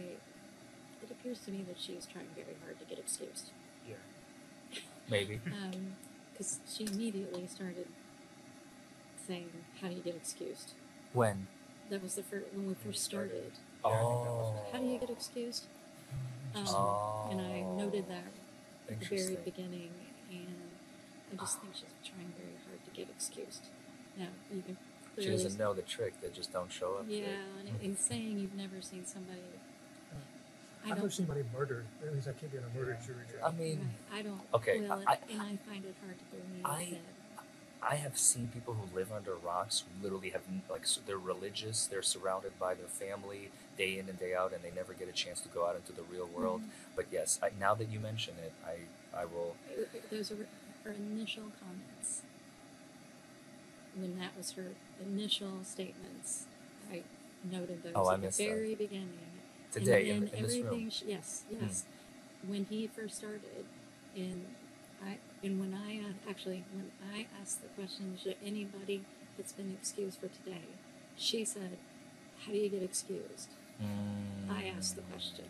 C: it appears to me that she is trying very hard to get excused.
N: Yeah.
H: Maybe. [laughs]
C: Because she immediately started saying, How do you get excused?
H: When?
C: That was the first, when we first started.
H: Oh.
C: How do you get excused? Um,
H: Oh.
C: And I noted that at the very beginning, and I just think she's trying very hard to get excused. Now, you can
H: She doesn't know the trick. They just don't show up.
C: Yeah, and in saying you've never seen somebody. I
P: I've
C: don't.
P: never seen anybody murdered, at least I can't be on a murder jury.
H: I mean,
C: Right, I don't.
H: okay,
C: Well,
H: I-
C: and I find it hard to believe
H: I-
C: that.
H: I have seen people who live under rocks who literally have n- like s- they're religious. They're surrounded by their family day in and day out, and they never get a chance to go out into the real world. Mm-hmm. But yes, I, now that you mention it, I I will.
C: Uh, uh, those are her initial comments. When that was her initial statements, I noted those
H: Oh, I
C: at the
H: missed that.
C: very beginning.
H: Today in-
C: and then
H: in this room.
C: everything yes,
H: Hmm.
C: yes. When he first started, and I and when I uh, actually when I asked the question, should anybody that's been excused for today, she said, how do you get excused? I asked the question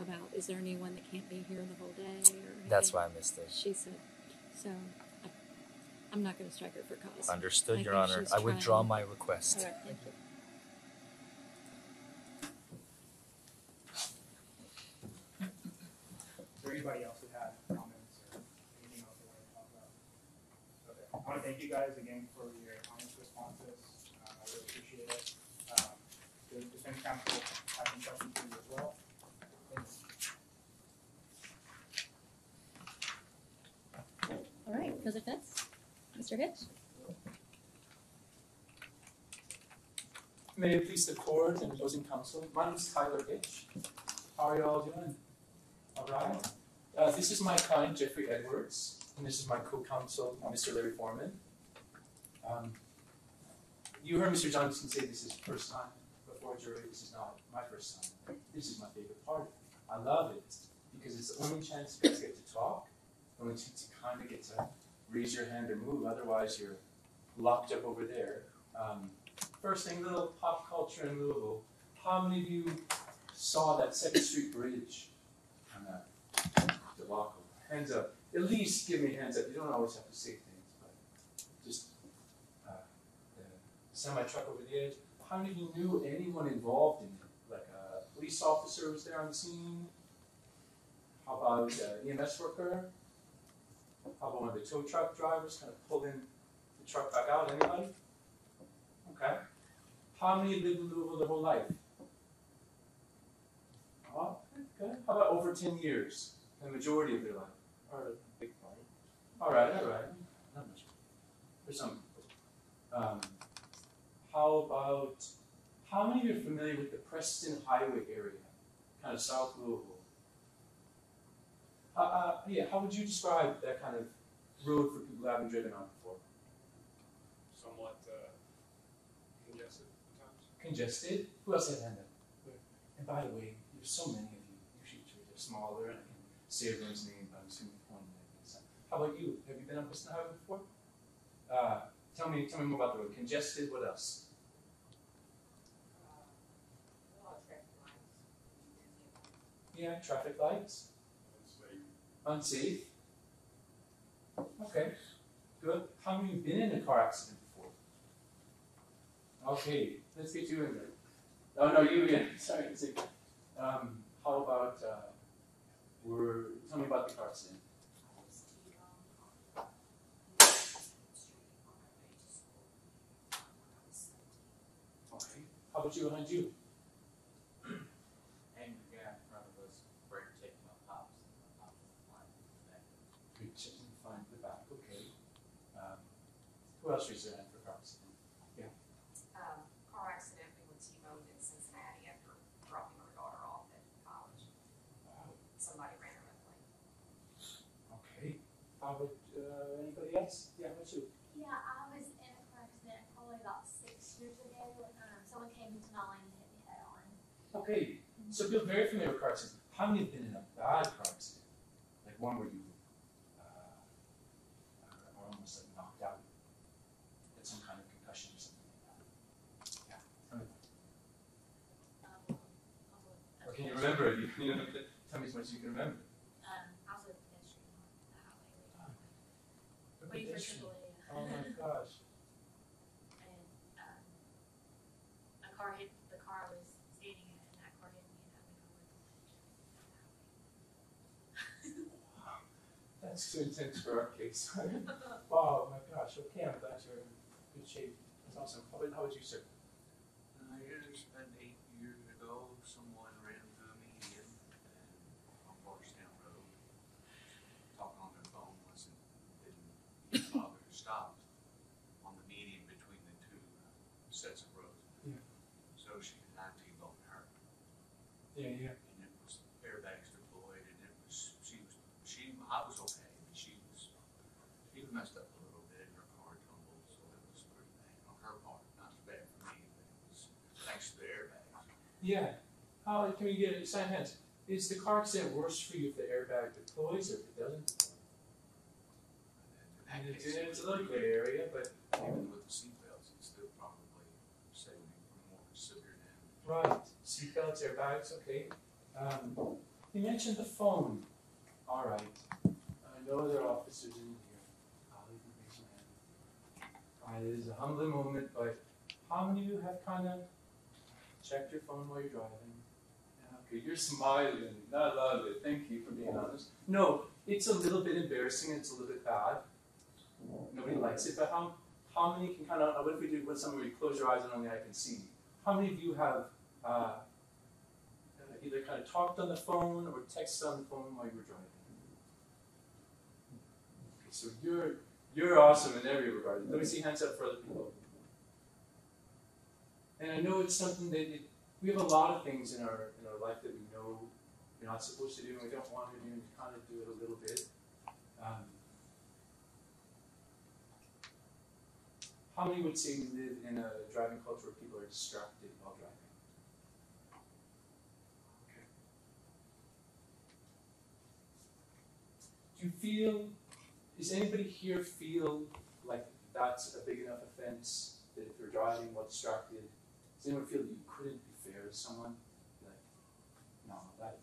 C: about is there anyone that can't be here the whole day or
H: That's why I missed it.
C: She said, so I'm not going to strike her for cause.
H: Understood,
C: I
H: Your
C: think
H: Honor.
C: she's
H: I withdraw
C: trying-
H: my request.
C: All right, thank you.
A: Is there anybody else who had comments or anything else they wanted to talk about? Okay, I want to thank you guys again for your honest responses. Uh, I really appreciate it. Um, the defense counsel has some questions for you as well. Thanks.
C: All right, for the defense, Mr. Hitch.
Q: May it please the court and opposing counsel, my name is Tyler Hitch. How are you all doing? All right. Uh, this is my client Jeffrey Edwards, and this is my co-counsel, Mr. Larry Forman. Um, you heard Mr. Johnson say this is his first time before a jury. This is not my first time. This is my favorite part. I love it because it's the only chance guys get to talk, only chance you kind of get to raise your hand or move. Otherwise, you're locked up over there. Um, First thing, little pop culture in Louisville. How many of you saw that Second Street Bridge on that debacle? Hands up. At least give me hands up. You don't always have to say things, but just uh, the semi truck over the edge. How many of you knew anyone involved in it? Like a police officer was there on the scene? How about an EMS worker? How about one of the tow truck drivers kind of pulling the truck back out? Anybody? Okay. How many live in Louisville their whole life? Oh, okay. How about over 10 years? The majority of their life? Or a big part? All right, all right. Not much. There's some people. Um, how about, how many of you are familiar with the Preston Highway area? Kind of South Louisville. Uh, uh, yeah, how would you describe that kind of road for people who haven't driven on before?
E: Somewhat, uh, congested at times.
Q: congested. Who else had a hand up? And by the way, there's so many of you. Usually you're smaller, and I can say everyone's name, but I'm assuming pointing at me. So, how about you? Have you been on Preston Highway before? Uh, tell me, tell me more about the road. Congested. What else? Yeah, traffic lights. Unsafe. Okay, good. How many you been in a car accident before? Okay, let's get you in there. Oh no, you again. Sorry. Um, how about uh, we're tell me about the car accident. Okay. How about you behind you?
R: And the guy in front of us, brake taking my pops, my pops was flying in the back.
Q: Good, checking fine the back. Okay. Um, who else raised for car accident? Yeah.
J: Um, car accident, we were T-boned in Cincinnati after dropping our daughter off at college. Somebody ran her red lane.
Q: Okay. How about uh, anybody else? Yeah. What's you?
S: Yeah, I was in a car accident probably about six years ago. Um, someone came into my lane and hit me head on.
Q: Okay, so you're very familiar with car accidents. How many have been in a bad car accident? Like one where you uh, are almost like knocked out, get some kind of concussion or something like that. Yeah, tell me. Or can you remember it? You, you know, tell me as much as you can remember.
S: Um, I was a pedestrian on the highway.
Q: A
S: Waiting for. AAA.
Q: Oh my [laughs] gosh.
S: And um, a car hit the car I was skating in, and that car hit me, and I went over the
Q: That's too intense for our case. [laughs] wow, my gosh. Okay, I'm glad you're in good shape. That's awesome. How about, how about you, sir?
E: Uh, it was about eight years ago, someone ran through a median and on Bardstown Road. Talking on their phone, wasn't, didn't bother to stop on the median between the two sets of roads.
Q: Yeah.
E: So she could not T-bone her.
Q: Yeah, yeah.
E: And it was airbags deployed and it was, she was, she, I was okay, but she was, she was messed up a little bit, her car tumbled, so it was pretty bad on her part, not as bad for me, but it was thanks to the airbags.
Q: Yeah. How can we get a sign hands? Is the car accident worse for you if the airbag deploys or if it doesn't? And it's, it's a little gray area, but
E: Even with the seatbelts, it's still probably saving from more severe damage.
Q: Right. Seatbelts, airbags, okay. Um, you mentioned the phone. All right. I know there are officers in here. I'll even raise my hand. Uh, it is a humbling moment, but how many of you have kind of checked your phone while you're driving? Okay, you're smiling. I love it. Thank you for being honest. No, it's a little bit embarrassing. It's a little bit bad. Nobody likes it, but how, how many can kind of, what if we do, what something where you close your eyes and only I can see? How many of you have uh, either kind of talked on the phone or texted on the phone while you were driving? Okay, so you're you're awesome in every regard. Let me see hands up for other people. And I know it's something that it, we have a lot of things in our in our life that we know we're not supposed to do and we don't want to do, and we kind of do it a little bit. Um, how many would say we live in a driving culture where people are distracted while driving? Do you feel, does anybody here feel like that's a big enough offense that if you're driving while distracted, does anyone feel that you couldn't be fair to someone? Like, no, that,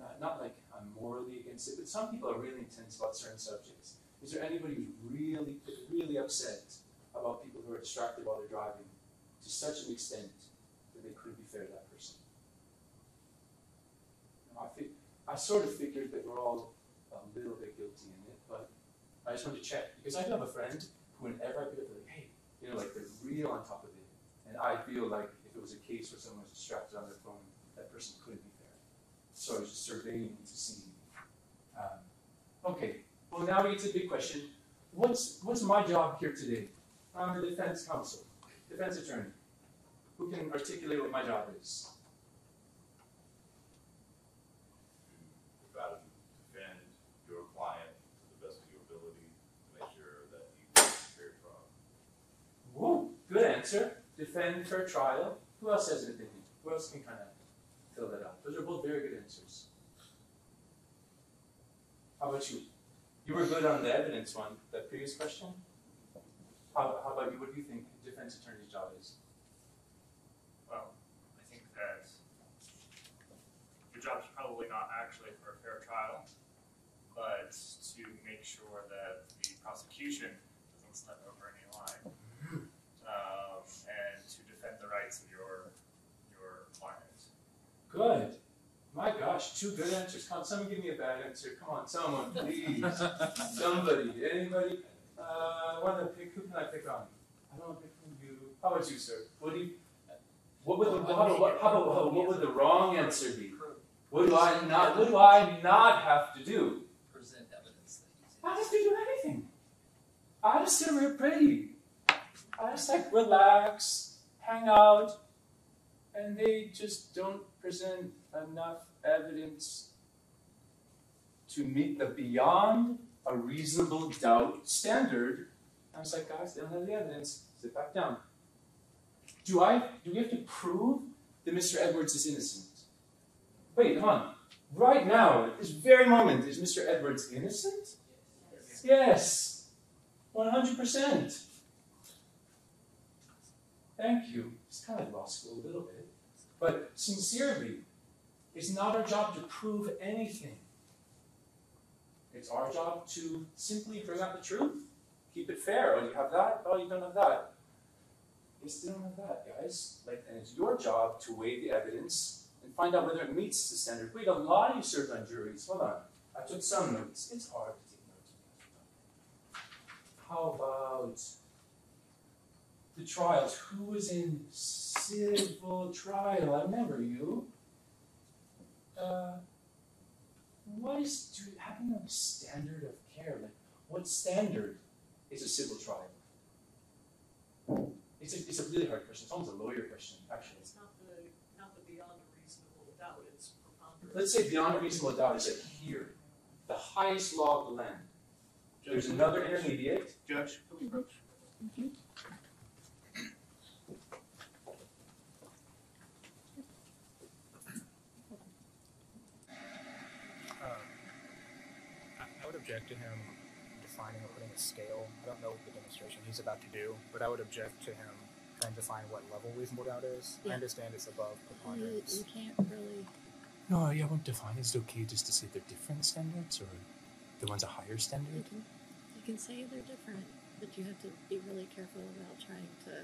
Q: not, not like I'm morally against it, but some people are really intense about certain subjects. Is there anybody who's really, really upset about people who are distracted while they're driving to such an extent that they couldn't be fair to that person? I think I sort of figured that we're all a little bit guilty in it, but I just wanted to check because I do have a friend who, whenever I pick up, they're like, hey, you know, like they're real on top of and I feel like if it was a case where someone was distracted on their phone, that person couldn't be there. So I was just surveying to see. Um, okay, well now we get to the big question: What's what's my job here today? I'm the defense counsel, defense attorney, who can articulate what my job is.
K: You've to defend your client to the best of your ability to make sure that he gets a fair trial.
Q: Whoa, good answer. Defend fair trial. Who else has an opinion? Who else can kind of fill that out? Those are both very good answers. How about you? You were good on the evidence one, that previous question. How, how about you? What do you think a defense attorney's job is?
I: Well, I think that your job is probably not actually for a fair trial, but to make sure that the prosecution doesn't step over any line, um, and to defend the rights of your your client.
Q: Good. My gosh, two good answers. Come on, someone give me a bad answer. Come on, someone, please. [laughs] Somebody, anybody? Uh, what do I pick? Who can I pick on? I don't want to pick on you. How about you, sir? What do you? What would the how about, what, how about, how- what would the wrong answer be? What do I not? What do I not have to do?
R: Present evidence that he's.
Q: I don't do anything. I just sit real pretty. I just like relax, hang out, and they just don't present enough evidence to meet the beyond a reasonable doubt standard. I was like, guys, they don't have the evidence. Sit back down. Do I? Do we have to prove that Mr. Edwards is innocent? Wait, come on. Right now, at this very moment, is Mr. Edwards innocent? Yes. 100%. Thank you. It's kind of law school a little bit. But sincerely, it's not our job to prove anything. It's our job to simply bring out the truth. Keep it fair. Oh, you have that? Oh, you don't have that. You still don't have that, guys. Like, and it's your job to weigh the evidence and find out whether it meets the standard. Wait, a lot of you served on juries. Hold on. I took some notes. It's hard to take notes. How about the trials? Who was in civil trial? I remember you. Uh, what is do you have you know standard of care? Like what standard is a civil trial? It's a, it's a really hard question. It's almost a lawyer question, actually.
D: It's not the, not the beyond a reasonable doubt, it's preponderance.
Q: Let's say beyond a reasonable doubt is like here, the highest law of the land. There's another intermediate.
I: Judge, can we approach?
N: Um, object to him defining or putting a scale. I don't know what the demonstration he's about to do, but I would object to him trying to define what level reasonable doubt is. I understand it's above
C: You,
N: preponderance.
C: you can't really.
H: No, I won't define. Is it okay just to say they're different standards, or the one's a higher
C: You
H: standard?
C: can, you can say they're different, but you have to be really careful about trying to.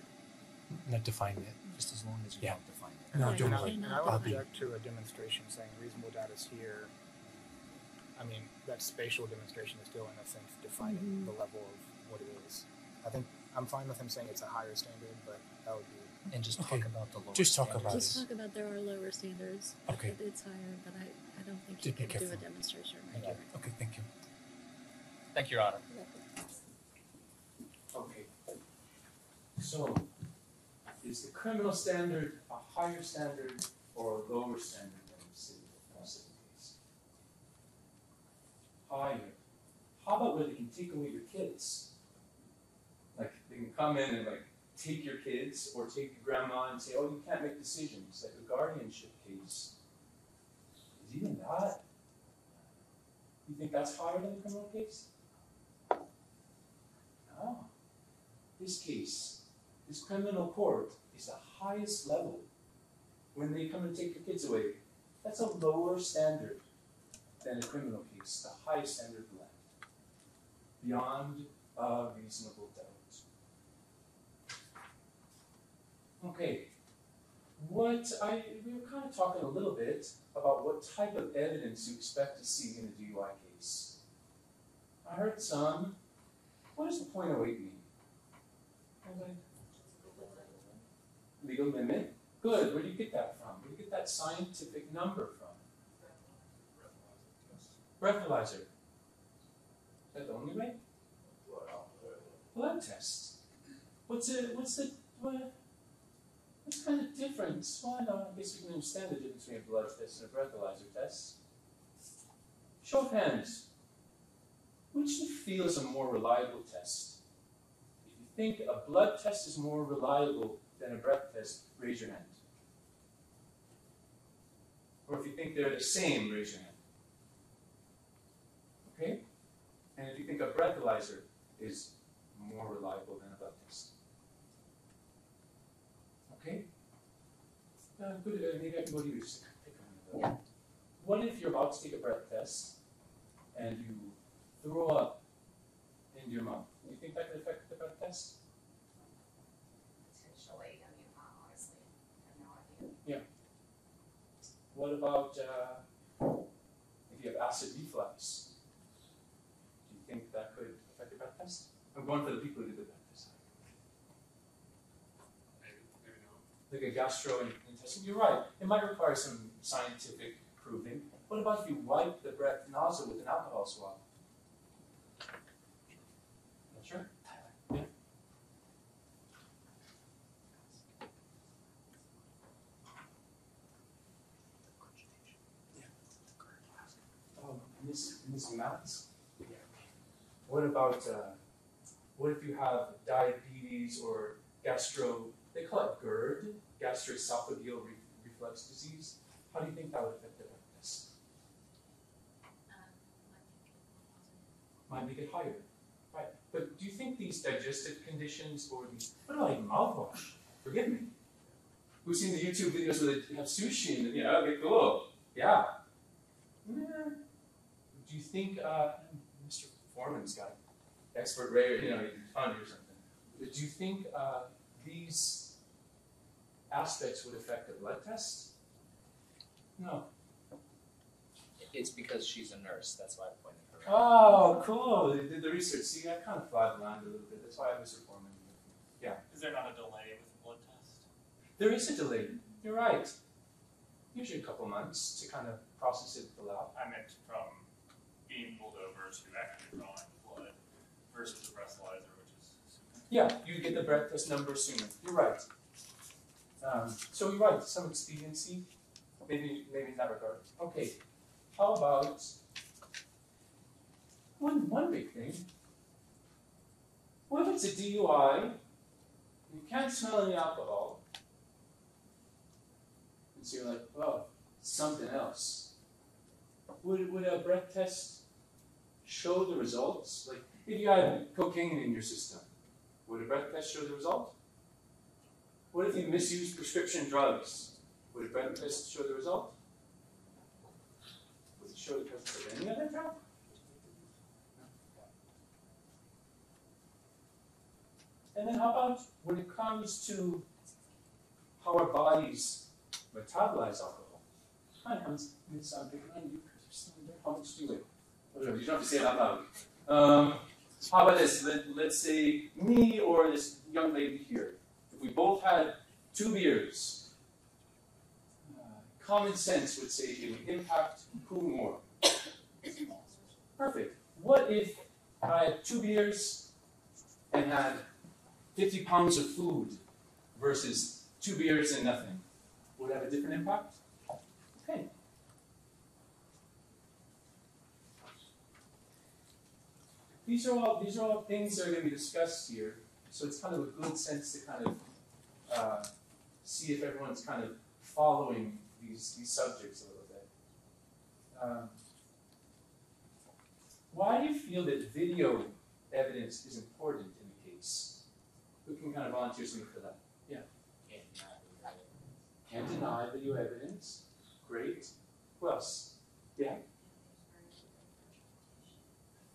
H: Not define it.
B: Just as long as you
H: Yeah.
B: don't define it.
H: No,
C: Right,
H: don't
N: and I
C: you
N: would,
H: worry.
N: and
C: cannot
N: I would
H: I'll
N: object to a demonstration saying reasonable doubt is here. I mean, that spatial demonstration is still, in a sense, defining
C: Mhm.
N: the level of what it is. I think I'm fine with him saying it's a higher standard, but that would be.
B: And just
H: Okay.
B: talk about the lower
H: Just talk
B: standards.
H: about
C: Just talk about there are lower standards.
H: Okay.
C: It's higher, but I, I don't think
H: Just
C: you
H: be
C: can do a demonstration right
B: Okay.
C: here.
H: Okay, thank you.
B: Thank you, Your Honor.
Q: Okay. So, is the criminal standard a higher standard or a lower standard than the civil, uh, civil case? Higher. How about where they can take away your kids? Like, they can come in and like take your kids or take your grandma and say, oh, you can't make decisions, like a guardianship case. Is even that? You think that's higher than a criminal case? No. This case, this criminal court is the highest level. When they come and take your kids away, that's a lower standard than a criminal case, the highest standard of land. Beyond a reasonable doubt. Okay. What I we were kind of talking a little bit about what type of evidence you expect to see in a DUI case. I heard some. What does the point oh eight mean? Legal limit. Good. Where do you get that from? Where do you get that scientific number? Breathalyzer. Is that the only way? Blood test. What's it? What's the what? What's kind of difference? Well, no, I guess we can understand the difference between a blood test and a breathalyzer test. Show of hands. Which you feel is a more reliable test? If you think a blood test is more reliable than a breath test, raise your hand. Or if you think they're the same, raise your hand. Okay? And if you think a breathalyzer is more reliable than a blood test. Okay? Uh, good, uh, maybe I can go to you. Just pick one of. What if you're about to take a breath test and you throw up in your mouth? Do you think that could affect the breath test?
J: Potentially, I mean, honestly, I have no idea. Yeah.
Q: What about uh, if you have acid reflux? Do think that could affect your breath test? I'm going for the people who did the breath test.
I: Maybe, maybe not.
Q: Like a gastrointestinal, you're right. It might require some scientific proving. What about if you wipe the breath nozzle with an alcohol swab? Not sure? Yeah. In this, in this maths? Yeah. Um, What about, uh, what if you have diabetes or gastro, they call it GERD, gastroesophageal re- reflux disease? How do you think that would affect the breath? Might make it higher, right? But do you think these digestive conditions or these, what about like mouthwash? Forgive me. Who's seen the YouTube videos where they have sushi and, you know, okay, cool. Yeah. Nah. Do you think, uh. Forman's got expert rare, you know, he's funny or something. But do you think uh, these aspects would affect the blood test? No.
R: It's because she's a nurse, that's why I pointed her out.
Q: Oh, cool. They did the research. See, I kind of fly the line a little bit. That's why I was Foreman. Yeah.
I: Is there not a delay with the blood test?
Q: There is a delay. You're right. Usually a couple months to kind of process it, at the lab.
I: I meant from being pulled over actually drawing blood versus the breathalyzer, which is
Q: Yeah, you get the breath test number sooner. You're right. Um, so you're right. Some expediency, maybe maybe in that regard. Okay. How about one one big thing? What if it's a DUI? You can't smell any alcohol. And so you're like, oh, something else. Would, would a breath test show the results? Like, if you had cocaine in your system, would a breath test show the result? What if you misuse prescription drugs? Would a breath test show the result? Would it show the presence of any other drug? And then how about when it comes to how our bodies metabolize alcohol? Hi, Hans. It's I'm picking on you because you're standing there. How much do you weigh? You don't have to say it out loud. Um, how about this? Let, let's say me or this young lady here. If we both had two beers, uh, common sense would say it would impact who more? Perfect. What if I had two beers and had 50 pounds of food versus two beers and nothing? Would it have a different impact? Okay. These are all these are all things that are going to be discussed here, so it's kind of a good sense to kind of uh, see if everyone's kind of following these these subjects a little bit. Um, why do you feel that video evidence is important in the case? Who can kind of volunteer something for that? Yeah. Can't deny video evidence. Great. Who else? Yeah.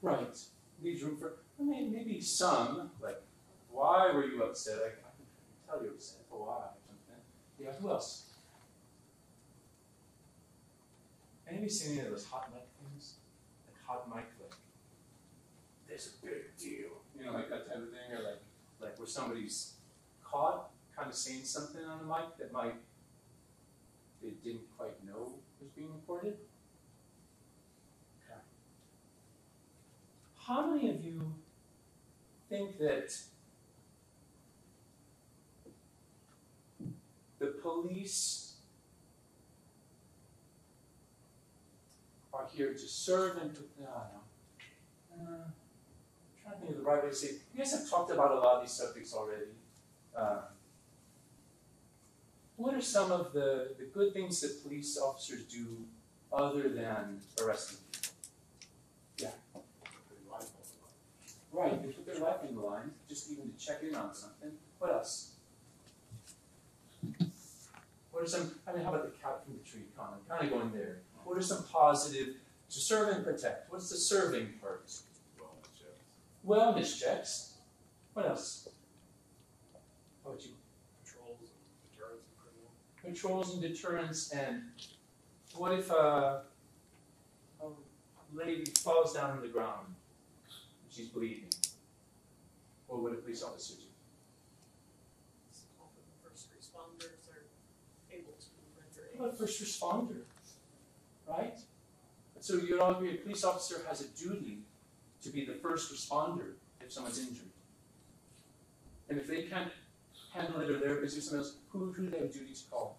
Q: Right. Leaves room for I mean, maybe some, like, why were you upset? I, can tell you upset. Oh, why? Something. Yeah, who else? Anybody seen any of those hot mic things? Like hot mic, like, there's a big deal. You know, like that type of thing, or like, like where somebody's caught kind of saying something on the mic that might, they didn't quite know was being recorded. How many of you think that the police are here to serve and to, no, no. Uh, I'm trying to think of the right way to say, it. you guys have talked about a lot of these subjects already. Uh, what are some of the, the good things that police officers do other than arresting people? Yeah. Right, they put their life on the line, just even to check in on something. What else? What are some, I mean, how about the cat from the tree comment? Kind of going there. What are some positive to serve and protect? What's the serving part?
K: Wellness checks.
Q: Wellness checks. What else? How about you?
I: Patrols and deterrence and criminal.
Q: Controls and deterrence, and what if a, a lady falls down on the ground? She's bleeding. What would a police officer do?
D: Often the first responders are able to render aid.
Q: How about first responder? Right? So you'd all agree a police officer has a duty to be the first responder if someone's injured. And if they can't handle it or they're busy with something else, who, who do they have a duty to call?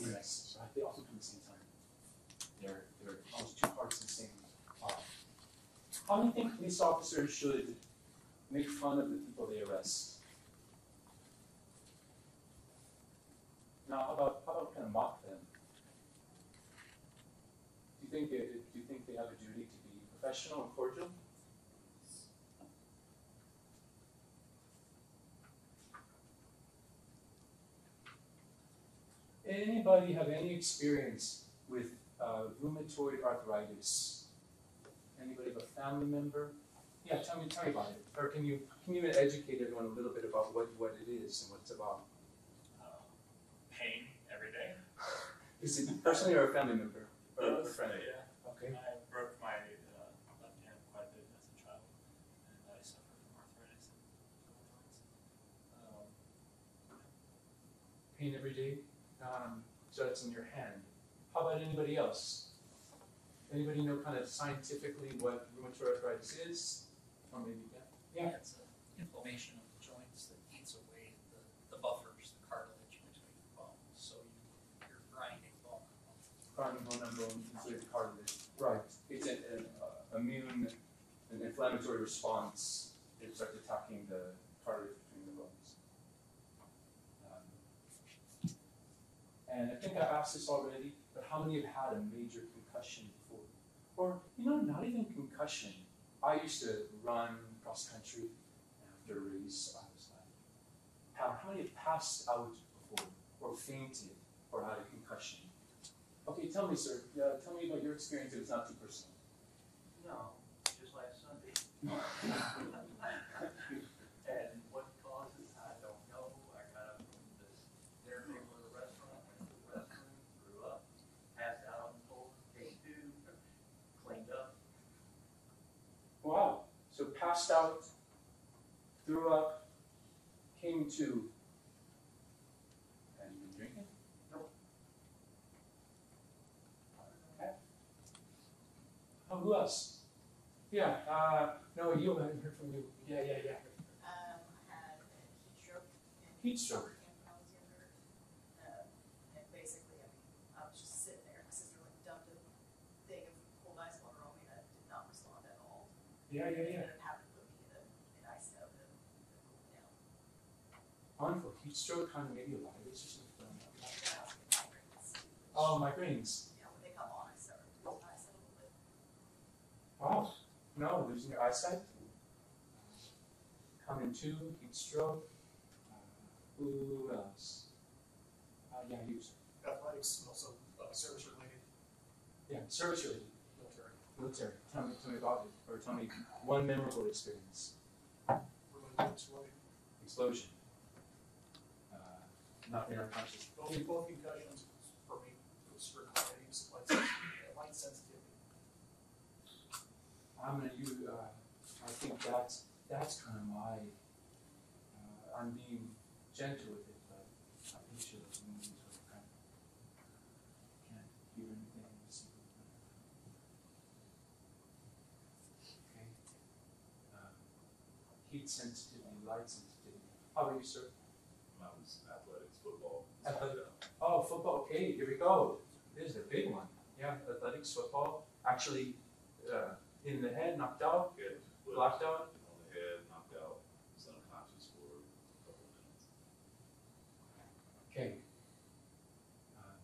Q: Yes, right. They often come at the same time. They're, they're almost two parts of the same part. How do you think police officers should make fun of the people they arrest? Now, how about how about kind of mock them? Do you think they, do you think they have a duty to be professional and cordial? Anybody have any experience with uh, rheumatoid arthritis? Anybody have a family member? Yeah, tell me, tell me about it. Or can you can you educate everyone a little bit about what, what it is and what it's about?
I: Pain every day. [laughs]
Q: Is it personally or a family member? Or a
I: Both,
Q: friend?
I: Yeah.
Q: Okay.
I: I broke my uh, left hand quite a bit as a child, and I suffer from arthritis a. Um,
Q: Pain every day. Um, so that's in your hand. How about anybody else? Anybody know kind of scientifically what rheumatoid arthritis is? Or maybe that? Yeah.
T: It's an inflammation of the joints that eats away the, the buffers, the cartilage between the bones, so you, you're grinding bone.
Q: Chronic bone and bone inflamed cartilage. Right. It's an, an uh, immune, an inflammatory response. It starts attacking the cartilage between the bones. Um, and I think I've asked this already, but how many have had a major concussion before? Or, you know, not even concussion. I used to run cross country, after a race, I was like How, how many have passed out before, or fainted, or had a concussion? Okay, tell me, sir. Yeah, tell me about your experience if it's not too personal.
R: No, just last Sunday. [laughs] And what caused it, I don't know. I got up from the dinner table at the restaurant, went to the restroom, threw up, passed out on the floor, came to, cleaned up.
Q: Wow. So passed out, threw up, came to. Have you been drinking?
R: Nope.
Q: Okay. Oh, who else? Yeah. Uh, no, you haven't heard from you. Yeah, yeah, yeah.
J: Um, had a heat stroke. in
Q: Heat stroke.
J: When I was
Q: stroke kind of maybe a lot of it's just like, um,
J: And then I was getting migraines.
Q: Oh, migraines.
J: You know, when they come on, I start losing eyesight a little bit.
Q: Wow. No, losing your eyesight. Coming to, heat stroke. Uh, who else? Uh, yeah, you. sir.
P: Athletics and also uh, service related,
Q: Yeah, service related.
P: military.
Q: Military. Tell me, tell me about it, or tell me one memorable experience.
P: Related to what?
Q: Explosion. Uh, nothing unconscious.
P: Both, concussions for me was required use light sensitivity.
Q: I'm gonna use. Uh, I think that's that's kind of my. Uh, I'm being gentle with it, but I'm pretty sure those movies were kind of can't hear anything. Okay. Um, heat sensitivity, light sensitivity. How about you, sir?
K: Mine was athletics, football.
Q: Athletic- Oh, football. Okay, here we go. This is a big one. Yeah, athletics, football. Actually, uh, in the head, knocked out,
K: Yeah, flipped
Q: blacked out.
K: on the head, knocked out, was unconscious for a couple minutes.
Q: Okay. Uh,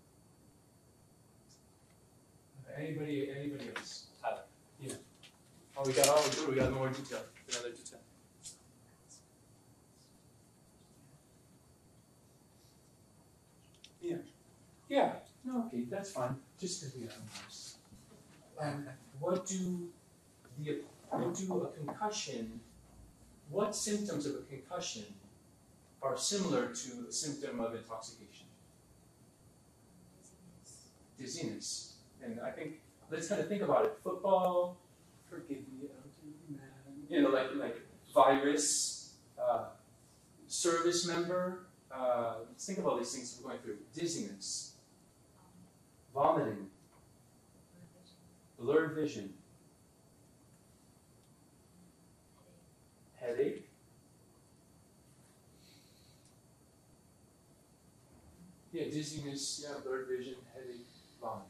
Q: Anybody, anybody else?
N: Tyler.
Q: Yeah. Oh, we got all, good, we got more detail, another detail. Yeah, yeah, no, okay, that's fine, just we have numbers. Um, what do the, what do a concussion, what symptoms of a concussion are similar to a symptom of intoxication? Dizziness. And I think, let's kind of think about it. Football, forgive me, elderly man. You know, like, like virus, uh, service member. Uh, let's think of all these things we're going through. Dizziness, vomiting, blurred vision, headache, Yeah, dizziness, yeah, blurred vision, headache, vomiting.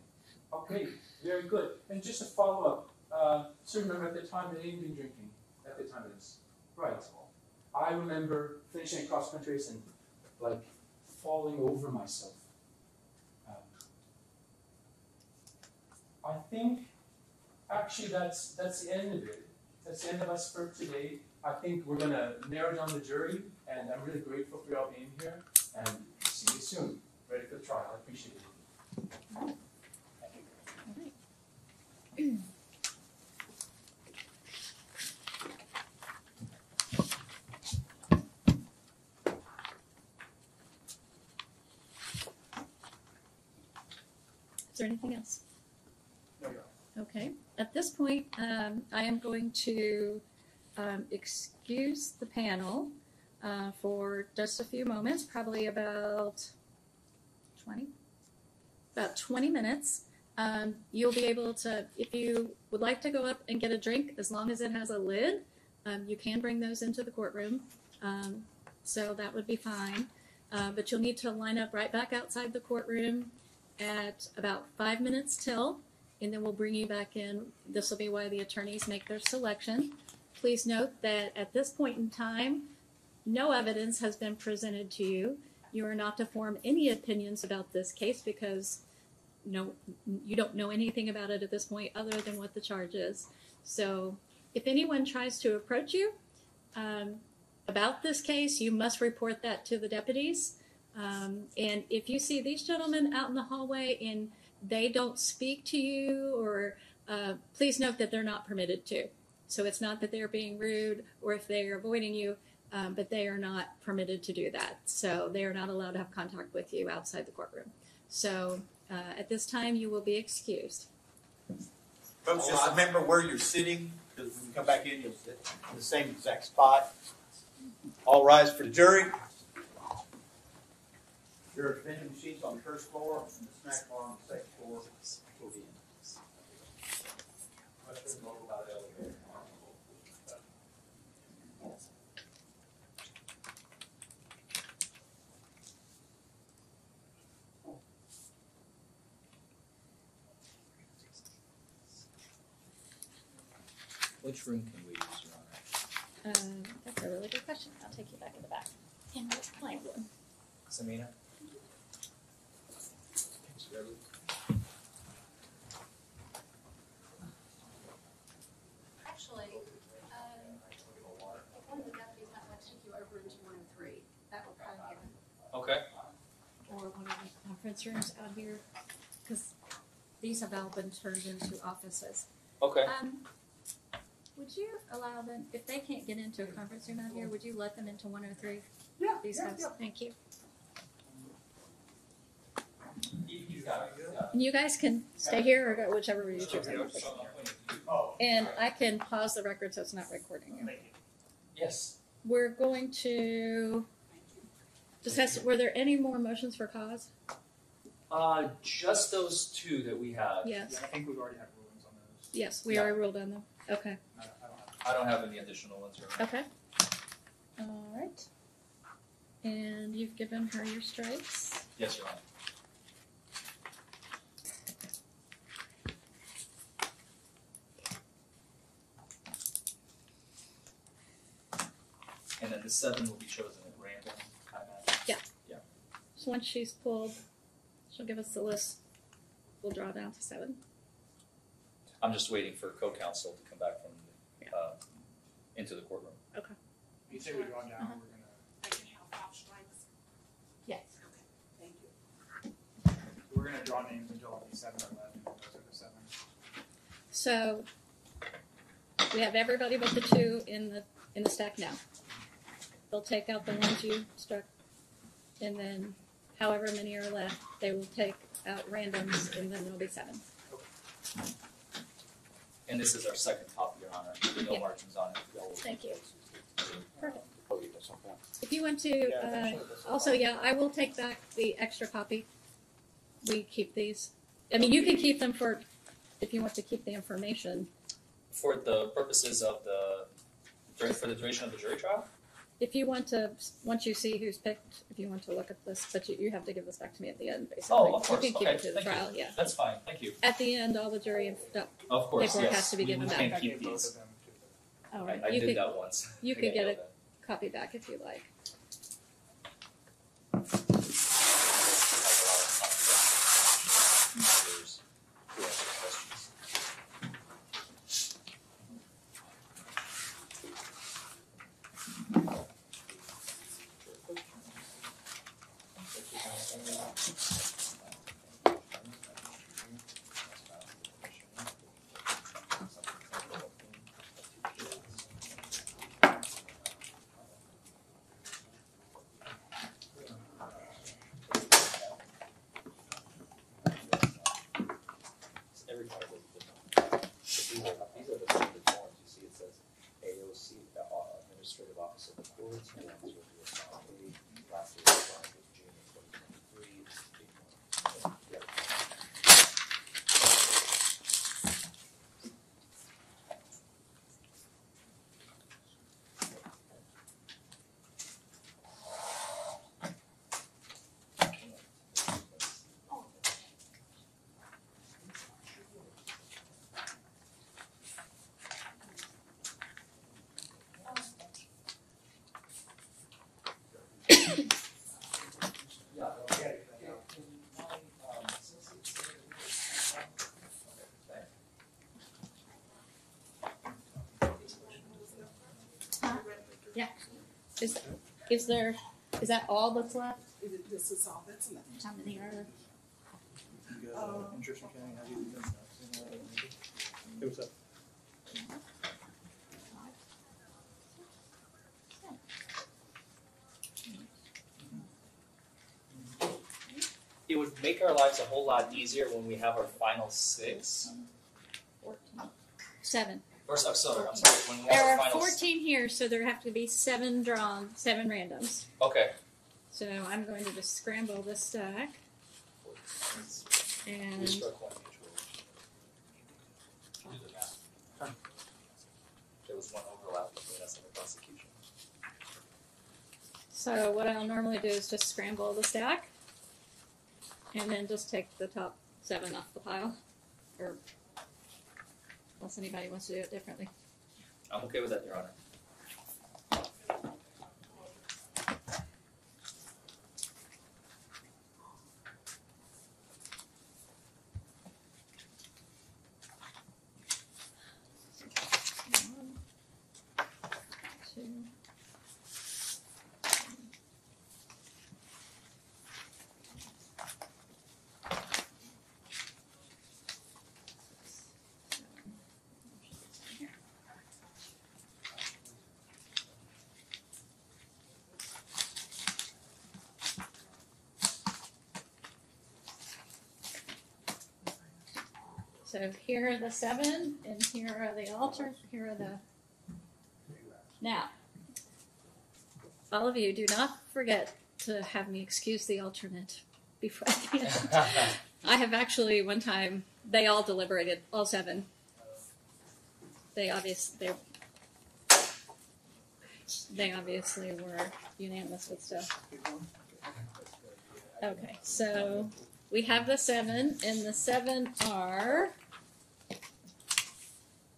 Q: Okay, very good. And just a follow up, uh, so remember at the time that you've been drinking, at the time of this. Right. I remember finishing cross country and like falling over myself. I think actually that's that's the end of it. That's the end of us for today. I think we're gonna narrow down the jury, and I'm really grateful for y'all being here. And see you soon. Ready for the trial. I appreciate it.
C: Is there anything else? Okay, at this point, um, I am going to um, excuse the panel uh, for just a few moments, probably about 20, about 20 minutes. Um, you'll be able to, if you would like to go up and get a drink, as long as it has a lid, um, you can bring those into the courtroom. Um, so that would be fine. Uh, but you'll need to line up right back outside the courtroom at about five minutes till, and then we'll bring you back in. This will be why the attorneys make their selection. Please note that at this point in time, no evidence has been presented to you. You are not to form any opinions about this case because no, you don't know anything about it at this point other than what the charge is. So if anyone tries to approach you, um, about this case, you must report that to the deputies. Um, and if you see these gentlemen out in the hallway and they don't speak to you, or uh, please note that they're not permitted to. So it's not that they're being rude or if they are avoiding you, um, but they are not permitted to do that. So they are not allowed to have contact with you outside the courtroom. So uh, at this time, you will be excused.
U: Folks, just remember where you're sitting, because when you come back in, you'll sit in the same exact spot. All rise for the jury. Your vending machines on the first floor, and the snack bar on the second floor will be in.
H: Which room can we use, Your Honor?
C: Um, that's a really good question. I'll take you back in the back. And we'll find one.
H: Samina?
J: Actually, um, if one of the deputies might want to take you over into one and three, that would probably give
H: Okay.
C: Or one of the conference rooms out here, because these have all been turned into offices.
H: Okay.
C: Um, would you allow them, if they can't get into a conference room out here, would you let them into one oh three?
U: Yeah,
C: These
U: yeah,
C: guys,
U: yeah.
C: thank you.
H: You got it.
C: And you guys can stay here or go whichever way you choose. And I can pause the record so it's not recording you.
H: Yes.
C: We're going to discuss, were there any more motions for cause?
H: Uh, just those two that we have.
C: Yes.
N: Yeah, I think we've already had rulings on those.
C: Yes, we
H: Yeah.
C: already ruled on them. Okay,
N: I don't, I don't have.
H: I don't have any additional ones. Your Honor.
C: okay. All right. And you've given her your stripes.
H: Yes, Your Honor. The seven will be chosen at random, I imagine.
C: Yeah.
H: Yeah.
C: So once she's pulled, she'll give us the list. We'll draw down to seven.
H: I'm just waiting for co-counsel to come back from, the, uh, into the courtroom.
C: Okay.
N: You say we draw down,
C: Uh-huh.
N: we're gonna.
J: I can help out strikes.
C: Yes.
J: Okay, thank you.
N: We're gonna draw names until all these seven are left, and those are the seven.
C: So we have everybody but the two in the in the stack now. They'll take out the ones you struck, and then however many are left, they will take out randoms, and then there'll be seven.
H: And this is our second copy, Your Honor. With no
C: Yeah.
H: margins on it. Y'all-
C: Thank you. Perfect.
F: Oh, yeah, that's okay.
C: If you want to, uh, also, yeah, I will take back the extra copy. We keep these. I mean, you can keep them for, if you want to keep the information.
H: For the purposes of the, during, for the duration of the jury trial?
C: If you want to, once you see who's picked, if you want to look at this, but you, you have to give this back to me at the end, basically.
H: Oh, of course.
C: You can keep
H: Okay,
C: it to the
H: thank you.
C: trial, yeah.
H: That's fine, thank you.
C: At the end, all the jury and stuff.
H: Of course,
C: Paperwork
H: yes.
C: has to be
H: We-
C: given
H: we
C: back.
H: can't
N: I
H: keep
N: gave both
H: these.
N: of them to the.
C: All
H: I,
C: right,
H: I
C: you
H: did
C: could,
H: that once.
C: you
H: I
C: could
H: think
C: get
H: know
C: a
H: that.
C: copy back if you like.
H: There's two extra questions. Every part of it. But These are, these are the standard forms, you see it says AOC, the uh, Administrative Office of the Courts, and ones will be assigned A, lastly, assigned with June of twenty twenty-three.
C: Yeah. Is, is there, is that all that's left?
V: Is it- This is all that's left.
C: How many are?
N: You guys, interest county, how do you do that? Hey, what's up?
H: It would make our lives a whole lot easier when we have our final six.
C: Seven.
H: Or, I'm sorry, I'm sorry, when
C: There are
H: final.
C: fourteen here, so there have to be seven drawn, seven randoms.
H: Okay.
C: So I'm going to just scramble this stack. And
H: struck one mutual. Do the math. There was one overlap between us and the prosecution.
C: so what I'll normally do is just scramble the stack. And then just take the top seven off the pile. Or unless anybody wants to do it differently.
H: I'm okay with that, Your Honor.
C: One, two, So here are the seven, and here are the altar, here are the. Now, all of you, do not forget to have me excuse the alternate before the end. [laughs] I have actually one time they all deliberated, all seven. They obvious they they obviously were unanimous with stuff. Okay, so we have the seven, and the seven are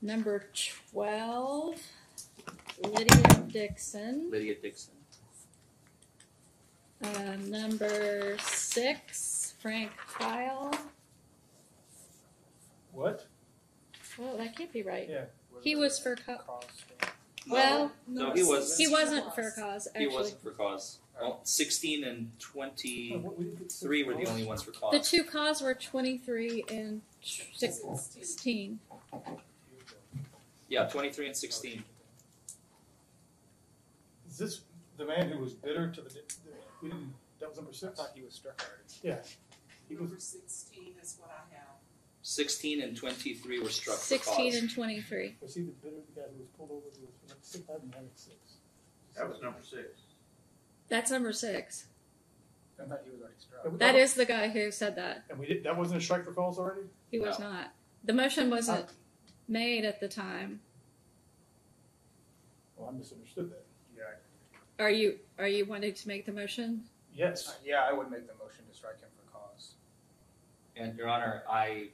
C: number twelve, Lydia Dixon.
H: Lydia Dixon.
C: Uh, number six, Frank Kyle.
N: What?
C: Well, that can't be right.
N: Yeah.
C: He was for co- well,
H: No, he was.
C: he wasn't for cause
H: He wasn't for cause. Well, 16 and 23 were the only ones for cause.
C: The two cause were twenty three and sixteen.
H: Yeah, 23 and 16.
N: Is this the man who was bitter to the, we didn't, that was number six? I thought
W: he was struck already.
N: Yeah. He was,
V: Number sixteen is what I have.
H: 16 and 23 were struck for
C: Sixteen
H: cause.
C: and twenty three.
N: was he the bitter, the guy who was pulled over, who was for like six, I didn't have it six.
E: That was number six.
C: That's number six.
W: I thought he was already struck.
C: That is the guy who said that.
N: And we did, that wasn't a strike for calls already?
C: He was not. The motion wasn't made at the time.
N: Well, I misunderstood that.
A: Yeah.
C: Are you are you wanting to make the motion?
N: Yes.
A: Uh, Yeah, I would make the motion to strike him for cause.
H: And Your Honor, I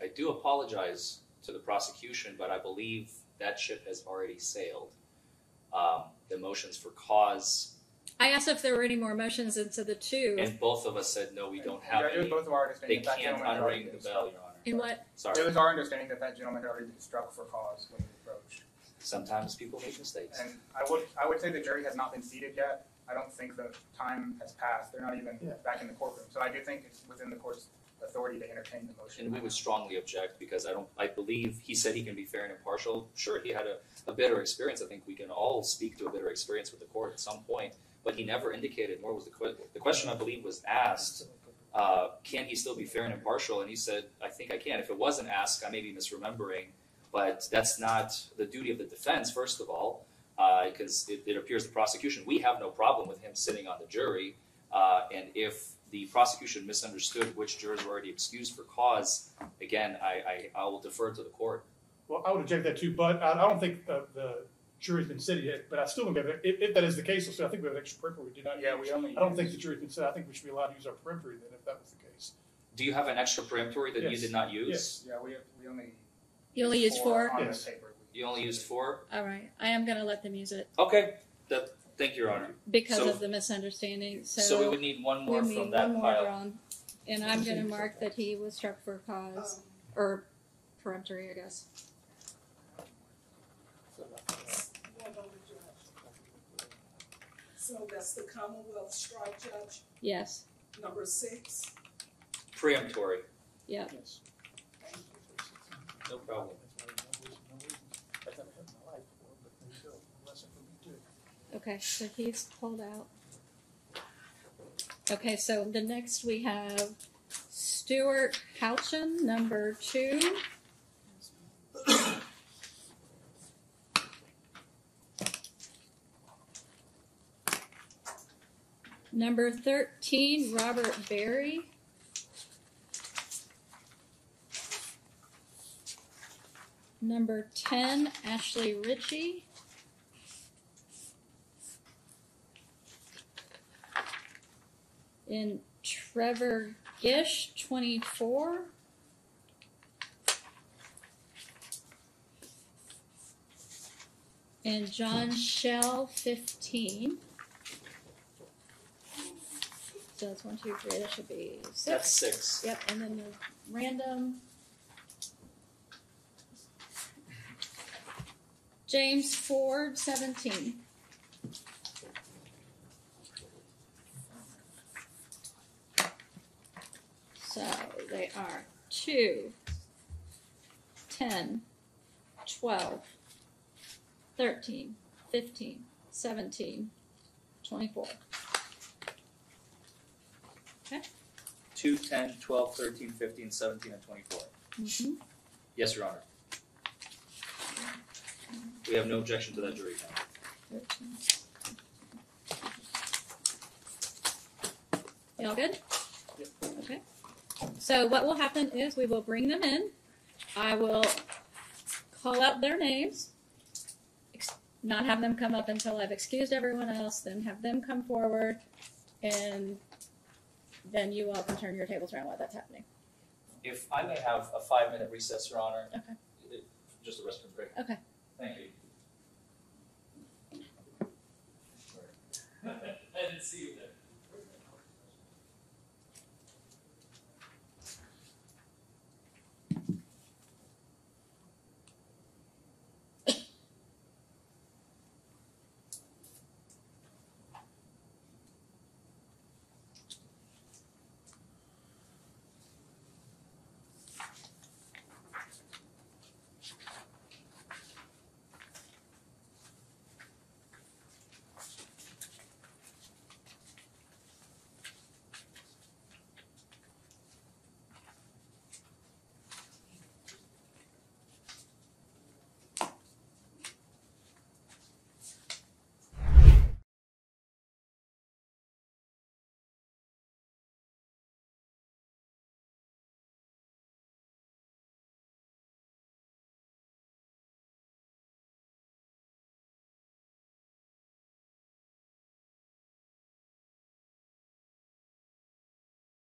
H: I do apologize to the prosecution, but I believe that ship has already sailed. Um, the motions for cause,
C: I asked if there were any more motions and so the two.
H: and both of us said no, we don't have
A: Yeah, it
H: any.
A: both of our
H: They
A: understanding that that
H: can't
A: gentleman had already
H: unring the bell. Your Honor.
C: In what?
H: Sorry.
A: It was our understanding that that gentleman had already been struck for cause when he approached.
H: Sometimes people make mistakes.
A: And I would, I would say the jury has not been seated yet. I don't think the time has passed. They're not even
N: Yeah.
A: back in the courtroom. So I do think it's within the court's authority to entertain the motion.
H: And we would strongly object because I don't, I believe he said he can be fair and impartial. Sure, he had a, a bitter experience. I think we can all speak to a bitter experience with the court at some point, but he never indicated, nor was the, que- the question I believe was asked, uh, can he still be fair and impartial? And he said, I think I can. If it wasn't asked, I may be misremembering, but that's not the duty of the defense, first of all, because it, it appears the prosecution, we have no problem with him sitting on the jury. Uh, and if the prosecution misunderstood which jurors were already excused for cause, again, I, I, I will defer to the court.
N: Well, I would object that too, but I, I don't think the, the jury's been seated yet, but I still don't get it. If, if that is the case, so I think we have an extra periphery we did not
A: Yeah,
N: use.
A: we only
N: I don't
A: used-
N: think the jury's been set. I think we should be allowed to use our periphery then, if that was the case.
H: Do you have an extra peremptory that you
N: Yes.
H: did not use?
N: Yes.
A: Yeah, we, we only.
C: You only used four?
A: On
N: Yes.
A: the paper.
H: You only used four?
C: All right. I am going to let them use it
H: Okay, that, thank you, Your Honor.
C: because
H: So-
C: of the misunderstanding. So,
H: So we would need one more
C: we
H: from
C: need
H: that
C: one more
H: pile.
C: drawn, and I'm going to mark that he was struck for cause um, or peremptory, I guess.
V: Well, don't be judged. So that's the Commonwealth Strike Judge,
C: Yes,
V: number six.
H: Preemptory,
C: yep.
H: no problem.
N: I've never had in my life before, but there you go. Lesson for me too.
C: Okay, so he's pulled out. Okay, so the next we have Stuart Houchin, number two. Number thirteen, Robert Berry. Number ten, Ashley Ritchie. in Trevor Gish, 24. And John Shell, 15. So that's one, two, three. That should be six.
H: That's six.
C: Yep, and then the random. James Ford, 17. So they are 2, 10, 12, 13, 15, 17, 24. Okay?
H: 2, 10, 12, 13, 15, 17, and 24.
C: Mm-hmm.
H: Yes, Your Honor. We have no objection to that jury count.
C: Y'all good? Okay. So what will happen is we will bring them in. I will call out their names, ex- not have them come up until I've excused everyone else, then have them come forward, and then you all can turn your tables around while that's happening.
H: If I may have a five minute recess, Your Honor.
C: Okay.
H: It- Just a restroom break.
C: Okay.
H: Thank you. [laughs] I didn't see you.